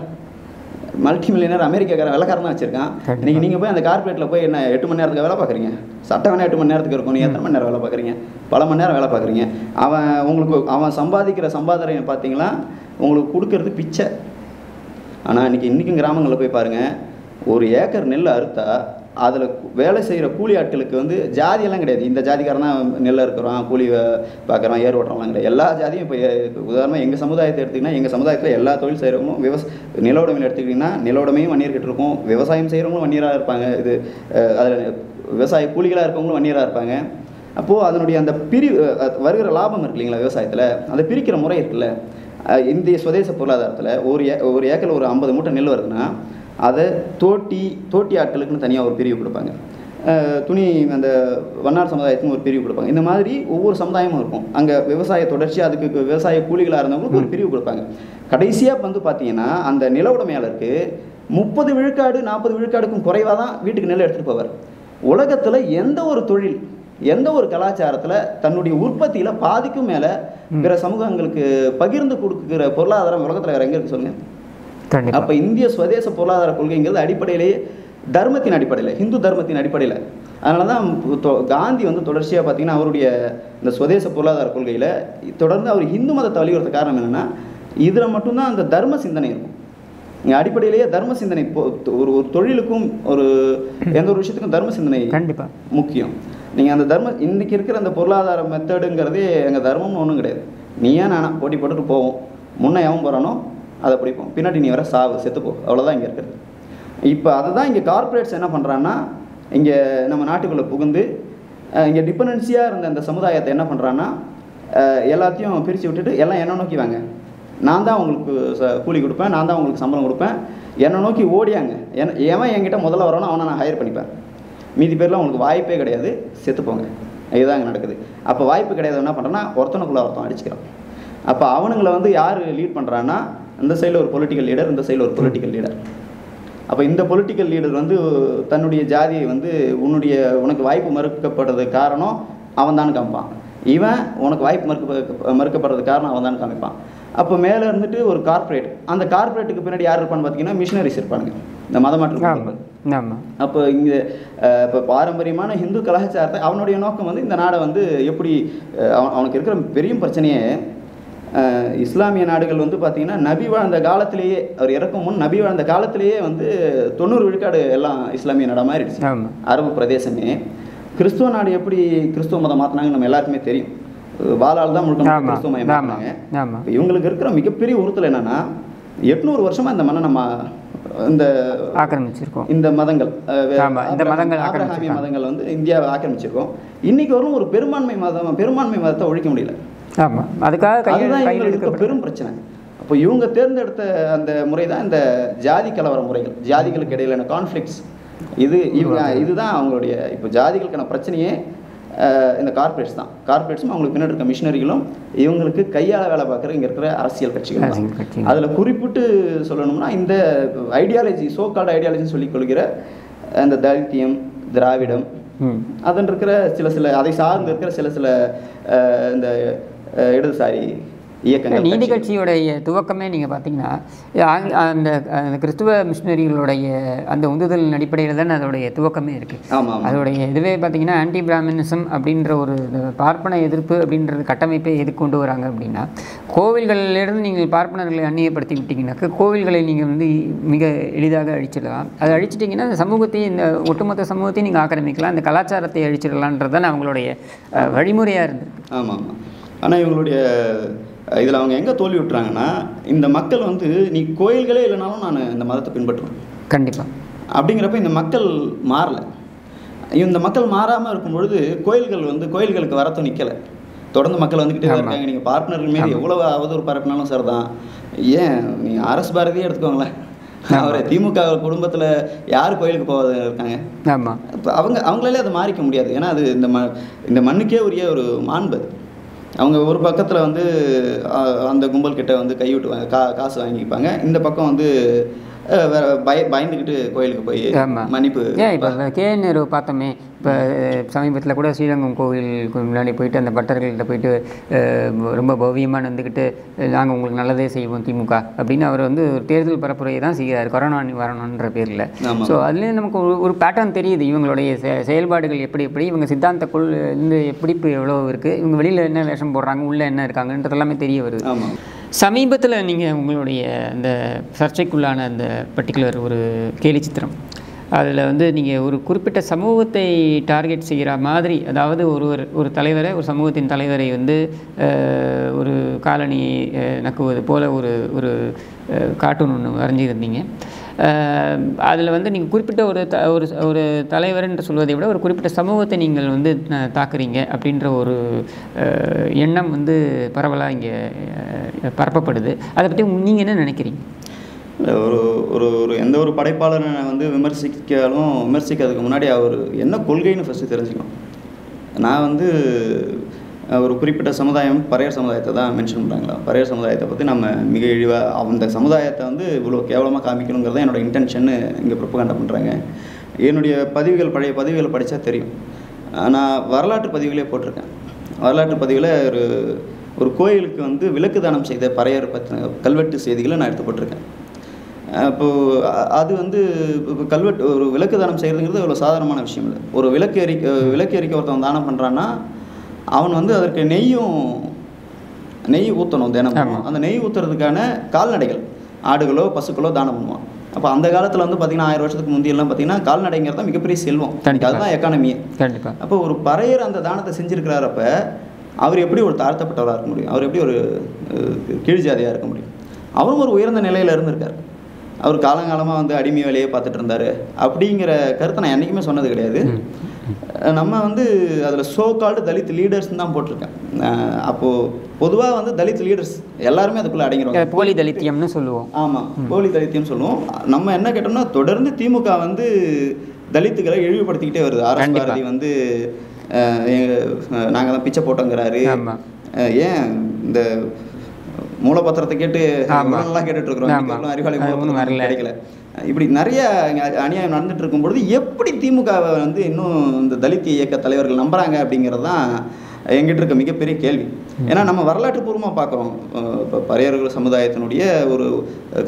மல்டி மில்லியனர் அமெரிக்காக்காரன் வெள்ளக்காரன் தான் வச்சிருக்கான். இன்னைக்கு நீங்கள் போய் அந்த கார்ப்பரேட்டில் போய் என்ன எட்டு மணி நேரத்துக்கு வேலை பார்க்குறீங்க? சட்டம் வேணா எட்டு மணி நேரத்துக்கு இருக்கும் நீ எத்தனை மணி நேரம் வேலை பார்க்குறீங்க? பல மணி நேரம் வேலை பார்க்குறீங்க. அவன் உங்களுக்கு அவன் சம்பாதிக்கிற சம்பாதனையை பார்த்தீங்களா? உங்களுக்கு கொடுக்கறது பிச்சை. ஆனால் இன்றைக்கி இன்றைக்கும் கிராமங்களில் போய் பாருங்கள் ஒரு ஏக்கர் நெல் அறுத்தா அதில் வேலை செய்கிற கூலி ஆட்களுக்கு வந்து ஜாதியெல்லாம் கிடையாது. இந்த ஜாதிக்காரன் தான் நெல் இருக்கிறோம் கூலி பார்க்குறான் பார்க்குறோம் ஏர் ஓட்டுறோம்லாம் கிடையாது. எல்லா ஜாதியும் இப்போ உதாரணமாக எங்கள் சமுதாயத்தை எடுத்திங்கன்னா எங்கள் சமுதாயத்தில் எல்லா தொழில் செய்கிறவங்களும் விவச நிலவுடைமையில் எடுத்துக்கிட்டிங்கன்னா நிலவுடைமையும் வன்னியர்கிட்ட இருக்கும் விவசாயம் செய்கிறவங்களும் வன்னியராக இருப்பாங்க. இது அதில் விவசாய கூலிகளாக இருக்கவங்களும் வன்னியராக இருப்பாங்க. அப்போது அதனுடைய அந்த பிரி வருகிற லாபம் இருக்கு இல்லைங்களா விவசாயத்தில்? அதை பிரிக்கிற முறை இருக்குல்ல? இந்திய சுதேச பொருளாதாரத்தில் ஒரு ஏ ஒரு ஏக்கரில் ஒரு ஐம்பது மூட்டை நெல் வருதுன்னா அதை தோட்டி தோட்டி ஆட்களுக்குன்னு தனியாக ஒரு பிரிவு கொடுப்பாங்க. துணி அந்த வண்ணார் சமுதாயத்துக்கு ஒரு பிரிவு கொடுப்பாங்க. இந்த மாதிரி ஒவ்வொரு சமுதாயமும் இருக்கும். அங்கே விவசாய தொடர்ச்சி அதுக்கு விவசாய கூலிகளாக இருந்தவங்களுக்கு ஒரு பிரிவு கொடுப்பாங்க. கடைசியாக வந்து பார்த்தீங்கன்னா அந்த நில உடைமையாளருக்கு முப்பது விழுக்காடு நாற்பது விழுக்காடுக்கும் குறைவாக தான் வீட்டுக்கு நெல் எடுத்துகிட்டு போவார். உலகத்தில் எந்த ஒரு தொழில் எந்த ஒரு கலாச்சாரத்தில் தன்னுடைய உற்பத்தியில் பாதிக்கும் மேலே பிற சமூகங்களுக்கு பகிர்ந்து கொடுக்குற பொருளாதாரம் உலகத்தில் வேற எங்கே இருக்கு சொல்லுங்க? அப்போ இந்திய சுதேச பொருளாதார கொள்கைங்கிறது அடிப்படையிலேயே தர்மத்தின் அடிப்படையில் இந்து தர்மத்தின் அடிப்படையில். அதனால தான் காந்தி வந்து தொடர்ச்சியாக பார்த்தீங்கன்னா அவருடைய இந்த சுதேச பொருளாதார கொள்கையில் தொடர்ந்து அவர் இந்து மதத்தை வலியுறுத்த காரணம் என்னென்னா இதில் மட்டும்தான் அந்த தர்ம சிந்தனை இருக்கும். அடிப்படையிலேயே தர்ம சிந்தனை ஒரு ஒரு தொழிலுக்கும் ஒரு எந்த ஒரு விஷயத்துக்கும் தர்ம சிந்தனை கண்டிப்பா. முக்கியம். நீங்கள் அந்த தர்ம இன்னைக்கு இருக்கிற அந்த பொருளாதார மெத்தடுங்கிறதே எங்கள் தர்மம்னு ஒன்றும் கிடையாது. நீயா நானா போட்டி போட்டுட்டு போவோம்? முன்ன எவன் போகிறானோ அதை பிடிப்போம். பின்னாடி நீ வர சாவு செத்துப்போ அவ்வளோதான் இங்கே இருக்கிறது. இப்போ அதுதான் இங்கே கார்ப்பரேட்ஸ் என்ன பண்ணுறான்னா இங்கே நம்ம நாட்டுக்குள்ளே புகுந்து இங்கே டிபெண்டன்சியாக இருந்த அந்த சமுதாயத்தை என்ன பண்ணுறான்னா எல்லாத்தையும் பிரித்து விட்டுட்டு எல்லாம் என்ன நோக்கி வாங்க நான் தான் உங்களுக்கு ச கூலி கொடுப்பேன் நான் தான் உங்களுக்கு சம்பளம் கொடுப்பேன். என்னை நோக்கி ஓடியாங்க. என் எவன் என்கிட்ட முதல்ல வரணும் அவனை நான் ஹையர் பண்ணிப்பேன். மீதி பேர்லாம் உங்களுக்கு வாய்ப்பே கிடையாது. செத்துப்போங்க இதுதான் அங்கே நடக்குது. அப்போ வாய்ப்பு கிடையாது. என்ன பண்ணுறேன்னா ஒருத்தனுக்குள்ள ஒருத்தன் அடிச்சுக்கிறான். அப்போ அவனுங்களை வந்து யார் லீட் பண்ணுறான்னா இந்த சைடில் ஒரு பொலிட்டிக்கல் லீடர் இந்த சைடில் ஒரு பொலிட்டிக்கல் லீடர் அப்போ இந்த பொலிட்டிக்கல் லீடர் வந்து தன்னுடைய ஜாதியை வந்து உன்னுடைய உனக்கு வாய்ப்பு மறுக்கப்படுறது காரணம் அவன் தான் காமிப்பான். இவன் உனக்கு வாய்ப்பு மறுக்க மறுக்கப்படுறது காரணம் அவன் தான் காமிப்பான். அப்போ மேலே இருந்துட்டு ஒரு கார்ப்பரேட் அந்த கார்ப்பரேட்டுக்கு பின்னாடி யார் இருப்பான்னு பார்த்தீங்கன்னா மிஷினரிஸ் இருப்பானுங்க. இந்த மதமாற்று ஆமா. கூட்டங்கள். ஆமா. அப்போ இங்கே இப்போ பாரம்பரியமான ஹிந்து கலாச்சாரத்தை அவனுடைய நோக்கம் வந்து இந்த நாடை வந்து எப்படி அவனுக்கு இருக்கிற பெரிய பிரச்சனையே இஸ்லாமிய நாடுகள் வந்து பார்த்தீங்கன்னா நபி வாழ்ந்த காலத்திலேயே அவர் இறக்கும் முன் நபி வாழ்ந்த காலத்திலேயே வந்து தொண்ணூறு விழுக்காடு எல்லாம் இஸ்லாமிய நாடாக மாறிடுச்சு. அரபு பிரதேசமே. கிறிஸ்துவ நாடு எப்படி கிறிஸ்துவ மதம் மாற்றினாங்க நம்ம எல்லாருக்குமே தெரியும். வாளால் தான் முழுக்க முழுக்க ஆமா கிறிஸ்துவ மயம் ஆமா மாற்றினாங்க ஆமா. இப்ப இவங்களுக்கு இருக்கிற மிகப்பெரிய உறுத்தல் என்னன்னா எட்நூறு வருஷமா இந்த மண்ணை நம்ம இந்த ஆக்கிரமிச்சிருக்கோம். இந்த மதங்கள் இந்த மதங்கள் ஆக்கிரமிச்சிருக்காங்க. மதங்கள் வந்து இந்தியாவை ஆக்கிரமிச்சிருக்கோம். இன்னைக்கு வரும் ஒரு பெரும்பான்மை மதம் பெரும்பான்மை மதத்தை ஒழிக்க முடியல. ஆமா அதுக்காக அதுதான் பெரும் பிரச்சனை. அப்போ இவங்க தேர்ந்தெடுத்த அந்த முறை தான் இந்த ஜாதி கலவர முறைகள் ஜாதிகளுக்கு இடையிலான கான்ஃப்ளிக்ஸ் இது இவங்க இதுதான் அவங்களுடைய இப்போ ஜாதிகளுக்கான பிரச்சனையே இந்த கார்ப்பரேட்ஸ் தான். கார்ப்பரேட்ஸும் அவங்களுக்கு பின்னாடி இருக்க மிஷினரிகளும் இவங்களுக்கு கையால் வேலை பார்க்குற இங்கே இருக்கிற அரசியல் கட்சிகள். அதில் குறிப்பிட்டு சொல்லணும்னா இந்த ஐடியாலஜி சோ கால்டு ஐடியாலஜின்னு சொல்லிக் கொள்கிற இந்த தலித்தியம் திராவிடம் அதன் இருக்கிற சில சில அதை சார்ந்து இருக்கிற சில சில இந்த இடதுசாரி இயக்கங்கள் நீதி. கட்சியுடைய துவக்கமே நீங்கள் பார்த்தீங்கன்னா அந்த கிறிஸ்துவ மிஷினரிகளுடைய அந்த உந்துதலின் அடிப்படையில் தான் அதோடைய துவக்கமே இருக்குது அதோடைய இதுவே பார்த்தீங்கன்னா ஆன்டி பிராமினிசம் அப்படின்ற ஒரு பார்ப்பன எதிர்ப்பு அப்படின்றது கட்டமைப்பை எதுக்கு கொண்டு வராங்க அப்படின்னா கோவில்களிலிருந்து நீங்கள் பார்ப்பனர்களை அந்நியப்படுத்தி விட்டீங்கன்னாக்க கோவில்களை நீங்கள் வந்து மிக எளிதாக அழிச்சிடலாம். அதை அழிச்சிட்டிங்கன்னா அந்த சமூகத்தையும் இந்த ஒட்டுமொத்த சமூகத்தையும் நீங்கள் ஆக்கிரமிக்கலாம். அந்த கலாச்சாரத்தை அழிச்சிடலான்றது தான் அவங்களுடைய வழிமுறையாக இருந்திருக்கு. ஆமாம் ஆமாம் ஆனால் இவங்களுடைய இதில் அவங்க எங்கே தோல்வி விட்டுறாங்கன்னா இந்த மக்கள் வந்து நீ கோயில்களே இல்லைனாலும் நான் இந்த மதத்தை பின்பற்றுவேன். கண்டிப்பாக அப்படிங்கிறப்ப இந்த மக்கள் மாறல. இந்த மக்கள் மாறாமல் இருக்கும் பொழுது கோயில்கள் வந்து கோயில்களுக்கு வரத்தும் நிற்கலை தொடர்ந்து மக்கள் வந்துக்கிட்டே. இருக்காங்க. நீங்கள் பார்ட்னர்கள் மீது எவ்வளவு அவதூறு பரப்பினாலும் சார் தான் ஏன்? நீ அரசு பாரதியே எடுத்துக்கோங்களேன். அவர் திமுக குடும்பத்தில் யார் கோயிலுக்கு போகாத இருக்காங்க? ஆமாம் அவங்க அவங்களாலே அதை மாறிக்க முடியாது. ஏன்னா அது இந்த ம இந்த மண்ணுக்கே உரிய ஒரு மாண்பு. அவங்க ஒரு பக்கத்தில் வந்து அந்த கும்பல் கிட்ட வந்து கைவிட்டு கா காசு வாங்கிப்பாங்க. இந்த பக்கம் வந்து பய பயந்துக்கிட்டு கோயிலுக்கு போய் மன்னிப்பு ஏன் இப்போ கே நேரு பார்த்தோமே இப்போ சமீபத்தில் கூட ஸ்ரீரங்கம் கோவிலுக்கு முன்னாடி போயிட்டு அந்த பட்டர்கள்ட்ட போயிட்டு ரொம்ப பவ்யமாக நடந்துக்கிட்டு நாங்கள் உங்களுக்கு நல்லதே செய்வோம் திமுக அப்படின்னு அவர் வந்து ஒரு தேர்தல் பரப்புரையை தான் செய்கிறார் கொரோனா நிவாரணன்ற பேரில். ஸோ அதுலேயும் நமக்கு ஒரு ஒரு பேட்டர்ன் தெரியுது இவங்களுடைய செயல்பாடுகள் எப்படி எப்படி இவங்க சித்தாந்த கொள் இந்த பிடிப்பு எவ்வளோ இருக்குது இவங்க வெளியில் என்ன வேஷம் போடுறாங்க உள்ளே என்ன இருக்காங்கன்றது எல்லாமே தெரிய வருது. சமீபத்தில் நீங்கள் உங்களுடைய அந்த சர்ச்சைக்குள்ளான அந்த பர்டிகுலர் ஒரு கேலி சித்திரம். அதில் வந்து நீங்கள் ஒரு குறிப்பிட்ட சமூகத்தை டார்கெட் செய்கிற மாதிரி அதாவது ஒருவர் ஒரு தலைவரை ஒரு சமூகத்தின் தலைவரை வந்து ஒரு காலனி நக்குவது போல் ஒரு ஒரு கார்ட்டூன் ஒன்று வரைஞ்சிருந்தீங்க. அதில் வந்து நீங்கள் குறிப்பிட்ட ஒரு த ஒரு ஒரு தலைவர் என்று சொல்வதை விட ஒரு குறிப்பிட்ட சமூகத்தை நீங்கள் வந்து தாக்குறீங்க அப்படின்ற ஒரு எண்ணம் வந்து பரவலாக இங்கே பரப்பப்படுது. அதை பற்றி நீங்கள் என்ன நினைக்கிறீங்க? ஒரு ஒரு ஒரு எந்த ஒரு படைப்பாளரை வந்து விமர்சிக்காலும் விமர்சிக்கிறதுக்கு முன்னாடி அவர் என்ன கொள்கைன்னு ஃபஸ்ட்டு தெரிஞ்சுக்கணும். நான் வந்து ஒரு குறிப்பிட்ட சமுதாயம் பறையர் சமுதாயத்தை தான் மென்ஷன் பண்ணுறாங்களா பறையர் சமுதாயத்தை பற்றி நம்ம மிக இழிவாக அந்த சமுதாயத்தை வந்து இவ்வளோ கேவலமாக காமிக்கணுங்கிறது தான் என்னோட இன்டென்ஷன்னு இங்கே ப்ரொப்பகண்டா பண்ணுறாங்க என்னுடைய பதிவுகள் பழைய பதிவுகளை படித்தா தெரியும். நான் வரலாற்று பதிவுகளே போட்டிருக்கேன். வரலாற்று பதிவில் ஒரு ஒரு கோயிலுக்கு வந்து விளக்கு தானம் செய்த பறையர் பற்றின கல்வெட்டு செய்திகளை நான் எடுத்து போட்டிருக்கேன். அப்போது அது வந்து இப்போ கல்வெட்டு ஒரு விளக்கு தானம் செய்கிறதுங்கிறது இவ்வளோ சாதாரணமான விஷயம் இல்லை. ஒரு விளக்கு எரிக்க விளக்கு எரிக்க ஒருத்தவன் தானம் பண்ணுறான்னா அவன் வந்து அதற்கு நெய்யும் நெய் ஊற்றணும் தினமும். அந்த நெய் ஊற்றுறதுக்கான கால்நடைகள் ஆடுகளோ பசுக்களோ தானம் பண்ணுவான். அப்போ அந்த காலத்தில் வந்து பார்த்திங்கன்னா ஆயிரம் வருஷத்துக்கு முந்தியெல்லாம் பார்த்தீங்கன்னா கால்நடைங்கிறது தான் மிகப்பெரிய செல்வம். அதுதான் எக்கானமியே கண்டிப்பாக அப்போ ஒரு பறையர் அந்த தானத்தை செஞ்சிருக்கிறாரப்ப அவர் எப்படி ஒரு தாழ்த்தப்பட்டவராக இருக்க முடியும்? அவர் எப்படி ஒரு கீழ் ஜாதியாக இருக்க முடியும்? அவரும் ஒரு உயர்ந்த நிலையில் இருந்திருக்கார். அவர் காலங்காலமாக வந்து அடிமை வேலையே பார்த்துட்டு இருந்தார். அப்படிங்கிற கருத்தை நான் என்றைக்குமே சொன்னது கிடையாது. நம்ம வந்து அதில் சோ கால்டு தலித் லீடர்ஸ்னு தான் போட்டிருக்கேன். அப்போது பொதுவாக வந்து தலித் லீடர்ஸ் எல்லாருமே அதுக்குள்ளே அடங்கிடுவாங்க போலி தலித்தியம்னு சொல்லுவோம். ஆமாம் போலி தலித்தியம் சொல்லுவோம். நம்ம என்ன கேட்டோம்னா தொடர்ந்து திமுக வந்து தலித்துகளை இழிவுபடுத்திக்கிட்டே வருது. ஆர் எஸ் கண்டிப்பா. பாரதி வந்து நாங்கள் தான் பிச்சை போட்டோங்கிறாரு. ஏன் இந்த மூலப்பத்திரத்தை கேட்டு கேட்டுட்டு இருக்கிறோம்? அறிவாளி மூலப்பத்திரம். கிடைக்கல. இப்படி நிறைய அநியாயம் நடந்துட்டு இருக்கும் பொழுது எப்படி திமுகவை வந்து இன்னும் இந்த தலித் இயக்க தலைவர்கள் நம்புறாங்க அப்படிங்கிறது தான் எங்கிட்ட இருக்க மிகப்பெரிய கேள்வி. ஏன்னா நம்ம வரலாற்று பூர்வமாக பார்க்குறோம். இப்போ பறையர்கள் சமுதாயத்தினுடைய ஒரு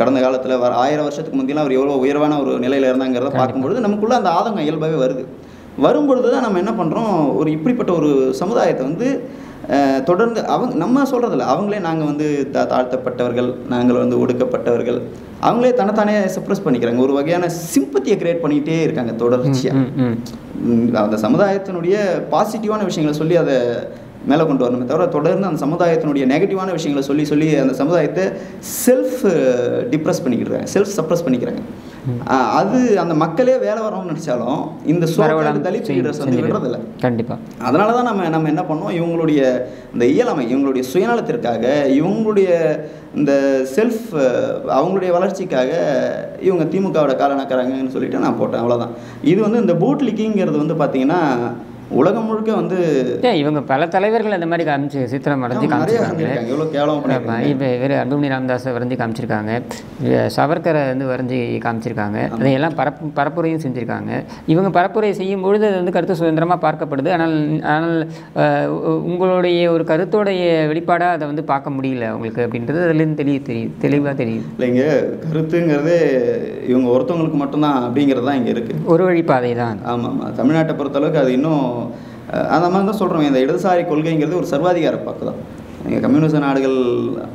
கடந்த காலத்தில் வர ஆயிரம் வருஷத்துக்கு முந்தியெல்லாம் அவர் எவ்வளோ உயர்வான ஒரு நிலையில் இருந்தாங்கிறத பார்க்கும்பொழுது நமக்குள்ள அந்த ஆதங்கம் இயல்பாகவே வருது. வரும்பொழுது தான் நம்ம என்ன பண்ணுறோம் ஒரு இப்படிப்பட்ட ஒரு சமுதாயத்தை வந்து தொடர்ந்து அவங்க நம்ம சொல்கிறதில்ல அவங்களே நாங்கள் வந்து தா தாழ்த்தப்பட்டவர்கள் நாங்கள் வந்து ஒடுக்கப்பட்டவர்கள். அவங்களே தன்னைத்தானே சப்ரஸ் பண்ணிக்கிறாங்க. ஒரு வகையான சிம்பத்தியை கிரியேட் பண்ணிக்கிட்டே இருக்காங்க தொடர்ச்சியாக அந்த சமுதாயத்தினுடைய பாசிட்டிவான விஷயங்களை சொல்லி அதை மேலே கொண்டு வரணுமே தவிர தொடர்ந்து அந்த சமுதாயத்தினுடைய நெகட்டிவான விஷயங்களை சொல்லி சொல்லி அந்த சமுதாயத்தை செல்ஃப் டிப்ரெஸ் பண்ணிக்கிறாங்க செல்ஃப் சப்ரஸ் பண்ணிக்கிறாங்க. அது அந்த மக்களே வேலை வரணும்னு நினச்சாலும் இந்த சோழ தலித் லீடர்ஸ் வந்து விடுறதில்ல கண்டிப்பாக அதனால தான் நம்ம நம்ம என்ன பண்ணோம்? இவங்களுடைய இந்த இயலாமை இவங்களுடைய சுயநலத்திற்காக இவங்களுடைய இந்த செல்ஃப் அவங்களுடைய வளர்ச்சிக்காக இவங்க திமுகவோட கால நக்கறாங்கன்னு சொல்லிட்டு நான் போட்டேன். அவ்வளோதான் இது வந்து இந்த பூட் லிக்கிங்கிறது வந்து பார்த்தீங்கன்னா உலகம் முழுக்க வந்து இவங்க பல தலைவர்கள் அந்த மாதிரி காமிச்சு சித்திரம் வரைஞ்சி காமிச்சிருக்காங்க. இப்போ இவர் அன்புமணி ராமதாஸை வரைஞ்சி காமிச்சிருக்காங்க. சவர்கரை வந்து வரைஞ்சி காமிச்சிருக்காங்க. அதையெல்லாம் பரப்பு பரப்புரையும் செஞ்சுருக்காங்க. இவங்க பரப்புரை செய்யும் பொழுது அது வந்து கருத்து சுதந்திரமாக பார்க்கப்படுது. ஆனால் ஆனால் உங்களுடைய ஒரு கருத்தோடைய வெளிப்பாடாக அதை வந்து பார்க்க முடியல உங்களுக்கு அப்படின்றது அதுலேருந்து தெளிவு தெரியுது. தெளிவாக தெரியுது இல்லைங்க கருத்துங்கிறதே இவங்க ஒருத்தவங்களுக்கு மட்டும்தான் அப்படிங்கிறது தான் இங்கே இருக்குது ஒரு வழிப்பாதை தான் ஆமாம் ஆமாம் தமிழ்நாட்டை பொறுத்தளவுக்கு அது இன்னும் அந்த மாதிரி தான் சொல்கிறோம் இந்த இடதுசாரி கொள்கைங்கிறது ஒரு சர்வாதிகார பக்கம் தான். எங்கள் கம்யூனிஸ்ட் நாடுகள்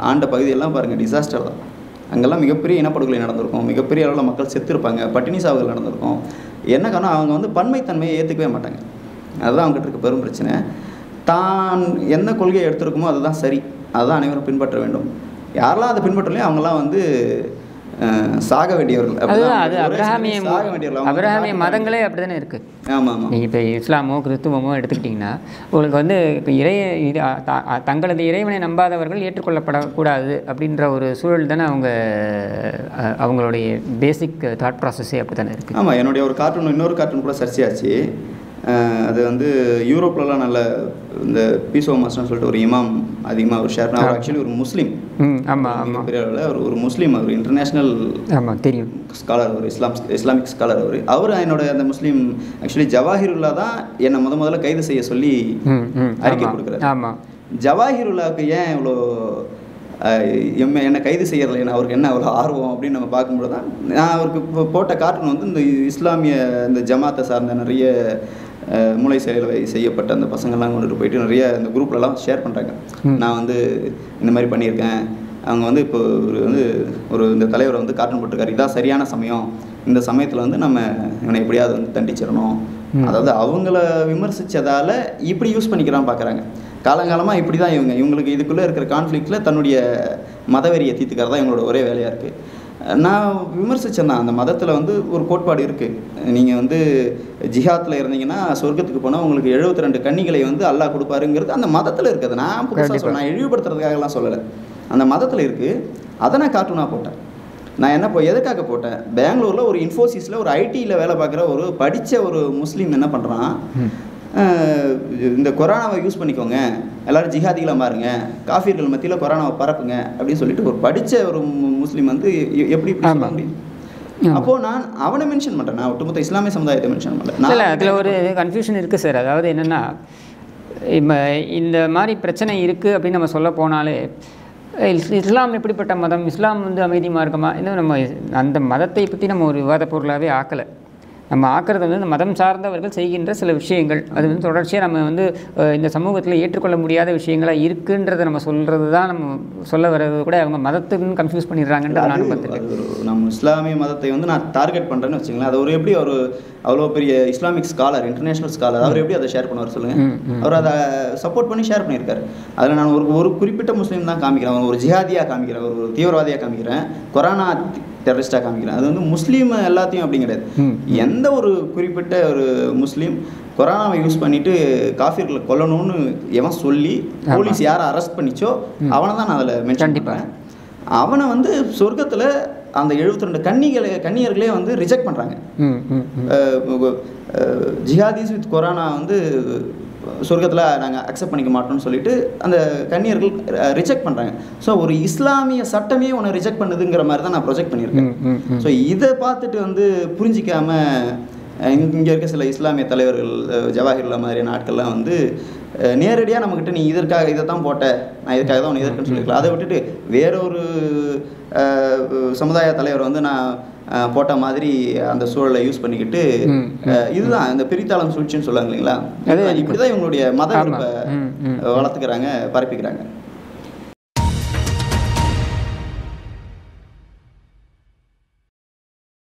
ஆண்ட பகுதியெல்லாம் பாருங்கள் டிசாஸ்டர் தான். அங்கெல்லாம் மிகப்பெரிய இனப்படுகொலை நடந்திருக்கும். மிகப்பெரிய அளவில் மக்கள் செத்துருப்பாங்க. பட்டினி சாவுகள் நடந்திருக்கும். என்ன காரணம்? அவங்க வந்து பன்மைத்தன்மையை ஏற்றுக்கவே மாட்டாங்க. அதுதான் அவங்ககிட்ட இருக்க பெரும் பிரச்சனை. தான் என்ன கொள்கையை எடுத்திருக்குமோ அதுதான் சரி. அதுதான் அனைவரும் பின்பற்ற வேண்டும். யாரெல்லாம் அதை பின்பற்றலையோ அவங்கெல்லாம் வந்து சாக வேண்டியவர்கள். அப்படிதான் அபிரஹாமிய மதங்களே அப்படி தானே இருக்குது ஆமாம். நீங்கள் இப்போ இஸ்லாமோ கிறிஸ்துவமோ எடுத்துக்கிட்டிங்கன்னா உங்களுக்கு வந்து இப்போ இறை தங்களது இறைவனை நம்பாதவர்கள் ஏற்றுக்கொள்ளப்படக்கூடாது அப்படின்ற ஒரு சூழல் தானே அவங்க அவங்களுடைய பேசிக் தாட் ப்ராசஸே அப்படி தானே இருக்குது ஆமாம் என்னுடைய ஒரு கார்ட்டூன் இன்னொரு கார்ட்டூன் கூட சர்ச்சையாச்சு. அது வந்து யூரோப்லலாம் நல்ல இந்த பீசோ மாஸ்டர்னு சொல்லிட்டு ஒரு இமாம் அதிகமாக அவர் ஷேர் அவர் ஆக்சுவலி ஒரு முஸ்லீம். ஆமாம் ஆமாம் மிகப்பெரிய அளவில் அவர் ஒரு முஸ்லீம் அவர் இன்டர்நேஷ்னல் ஆமாம் தெரியும். ஸ்காலர் அவர் இஸ்லாம் இஸ்லாமிக் ஸ்காலர் அவர். அவர் என்னோட அந்த முஸ்லீம் ஆக்சுவலி ஜவாஹிருல்லா தான் என்னை முத முதல்ல கைது செய்ய சொல்லி அறிக்கை கொடுக்குறாரு. ஆமாம் ஜவாஹிருல்லாவுக்கு ஏன் இவ்வளோ எம்ம என்னை கைது செய்யறதுல என்ன அவருக்கு என்ன அவ்வளோ ஆர்வம் அப்படின்னு நம்ம பார்க்கும்போது தான் நான் அவருக்கு போட்ட கார்ட்டூன் வந்து இந்த இஸ்லாமிய இந்த ஜமாத்தை சார்ந்த நிறைய மூளை செயலை செய்யப்பட்ட அந்த பசங்கள்லாம் கொண்டுட்டு போயிட்டு நிறைய இந்த குரூப்லலாம் ஷேர் பண்ணுறாங்க. நான் வந்து இந்த மாதிரி பண்ணியிருக்கேன். அவங்க வந்து இப்போ ஒரு வந்து ஒரு இந்த தலைவரை வந்து கார்ட்டூன் போட்டிருக்காரு. இதான் சரியான சமயம். இந்த சமயத்தில் வந்து நம்ம இவனை எப்படியாவது வந்து தண்டிச்சிடணும். அதாவது அவங்கள விமர்சிச்சதால இப்படி யூஸ் பண்ணிக்கிறான்னு பார்க்குறாங்க காலங்காலமாக இப்படி தான் இவங்க. இவங்களுக்கு இதுக்குள்ளே இருக்கிற கான்ஃப்ளிக்டில் தன்னுடைய மதவெறியை தீர்த்துக்கிறது தான் இவங்களோட ஒரே வேலையாக இருக்குது நான் விமர்சித்தேன் தான் அந்த மதத்தில் வந்து ஒரு கோட்பாடு இருக்குது நீங்கள் வந்து ஜிஹாத்தில் இருந்தீங்கன்னா சொர்க்கத்துக்கு போனால் உங்களுக்கு 72 ரெண்டு கன்னிகளை வந்து அல்லாஹ் கொடுப்பாருங்கிறது அந்த மதத்தில் இருக்குது. நான் புதுசாக. சொல்ல நான் இழிவுபடுத்துறதுக்காகலாம் சொல்லலை. அந்த மதத்தில் இருக்குது அதை நான் கார்ட்டூனாக போட்டேன். நான் என்ன இப்போ எதுக்காக போட்டேன்? பெங்களூரில் ஒரு இன்ஃபோசிஸில் ஒரு ஐடியில் வேலை பார்க்குற ஒரு படித்த ஒரு முஸ்லீம் என்ன பண்ணுறான் இந்த கொரோனாவை யூஸ் பண்ணிக்கோங்க. எல்லாரும் ஜிஹாதிகளாக மாறுங்க. காஃபிர்கள் மத்தியில் கொரோனாவை பரப்புங்க அப்படின்னு சொல்லிட்டு ஒரு படித்த ஒரு முஸ்லீம் வந்து எப்படி இப்படி. முடியும். அப்போ நான் அவனை மென்ஷன் பண்ணுறேன் நான் ஒட்டுமொத்த இஸ்லாமிய சமுதாயத்தை மென்ஷன் பண்ணல இல்லை அதில் ஒரு கன்ஃபியூஷன் இருக்குது சார் அதாவது என்னென்னா இப்போ இந்த மாதிரி பிரச்சனை இருக்குது அப்படின்னு நம்ம சொல்ல போனாலே இஸ்- இஸ்லாம் எப்படிப்பட்ட மதம்? இஸ்லாம் வந்து அமைதி மார்க்கமா இன்னும் நம்ம அந்த மதத்தை பற்றி நம்ம ஒரு விவாத பொருளாகவே ஆக்கலை. நம்ம ஆக்கிறது வந்து இந்த மதம் சார்ந்தவர்கள் செய்கின்ற சில விஷயங்கள். அது வந்து தொடர்ச்சியாக நம்ம வந்து இந்த சமூகத்தில் ஏற்றுக்கொள்ள முடியாத விஷயங்களாக இருக்குன்றதை நம்ம சொல்கிறது தான் நம்ம சொல்ல வர்றது கூட அவங்க மதத்துக்குன்னு கன்ஃபியூஸ் பண்ணிடுறாங்கன்றது அது- பார்த்துருக்கேன் நம்ம இஸ்லாமிய மதத்தை வந்து நான் டார்கெட் பண்ணுறேன்னு வச்சுங்களேன் அது ஒரு எப்படி ஒரு அவ்வளோ பெரிய இஸ்லாமிக் ஸ்காலர் இன்டர்நேஷனல் ஸ்காலர் அவர் எப்படி அதை ஷேர் பண்ணுவார் சொல்லுங்க? ம், ம். அவர் அதை சப்போர்ட் பண்ணி ஷேர் பண்ணியிருக்காரு. அதில் நான் ஒரு ஒரு குறிப்பிட்ட முஸ்லீம் தான் காமிக்கிறேன். ஒரு ஜிஹாதியாக காமிக்கிறேன். ஒரு தீவிரவாதியாக காமிக்கிறேன். கொரோனா டெரரிஸ்டாக காமிக்கிறேன் அது வந்து முஸ்லீம் எல்லாத்தையும் அப்படி கிடையாது. எந்த ஒரு குறிப்பிட்ட ஒரு முஸ்லீம் கொரோனாவை யூஸ் பண்ணிட்டு காஃபிர்களை கொல்லணும்னு எவன் சொல்லி. போலீஸ் யாரை அரெஸ்ட் பண்ணிச்சோ அவனை தான் நான் அதில் மென்ஷன். பண்ணுறேன் அவனை வந்து சொர்க்கத்தில் அந்த 72 ரெண்டு கன்னிகளை கன்னியர்களே வந்து ரிஜெக்ட் பண்ணுறாங்க ஜிஹாதிஸ் வித் கொரோனா வந்து சொர்க்கத்தில் நாங்கள் அக்செப்ட் பண்ணிக்க மாட்டோம்னு சொல்லிட்டு அந்த கன்னியர்கள் ரிஜெக்ட் பண்ணுறாங்க ஸோ ஒரு இஸ்லாமிய சட்டமே உன்னை ரிஜெக்ட் பண்ணுதுங்கிற மாதிரி தான் நான் ப்ரொஜெக்ட் பண்ணியிருக்கேன். ஸோ இதை பார்த்துட்டு வந்து புரிஞ்சிக்காம இங்கே இருக்க சில இஸ்லாமிய தலைவர்கள் ஜவாஹிர்லா மாதிரியான ஆட்கள்லாம் வந்து நேரடியாக நம்மக்கிட்ட நீ இதற்காக இதை தான் போட்ட நான் இதுக்காக தான் உன்னை எதிர்க்கன்னு சொல்லிக்கலாம் அதை விட்டுட்டு வேறொரு சமுதாய தலைவர் வந்து நான் போட்ட மாதிரி அந்த சூழலை யூஸ் பண்ணிக்கிட்டு இதுதான் இந்த பிரித்தாளம் சூழ்ச்சின்னு சொல்லுவாங்க இல்லைங்களா? அது- இப்படி தான் இவங்களுடைய மத. வளர்த்துக்கிறாங்க பரப்பிக்கிறாங்க.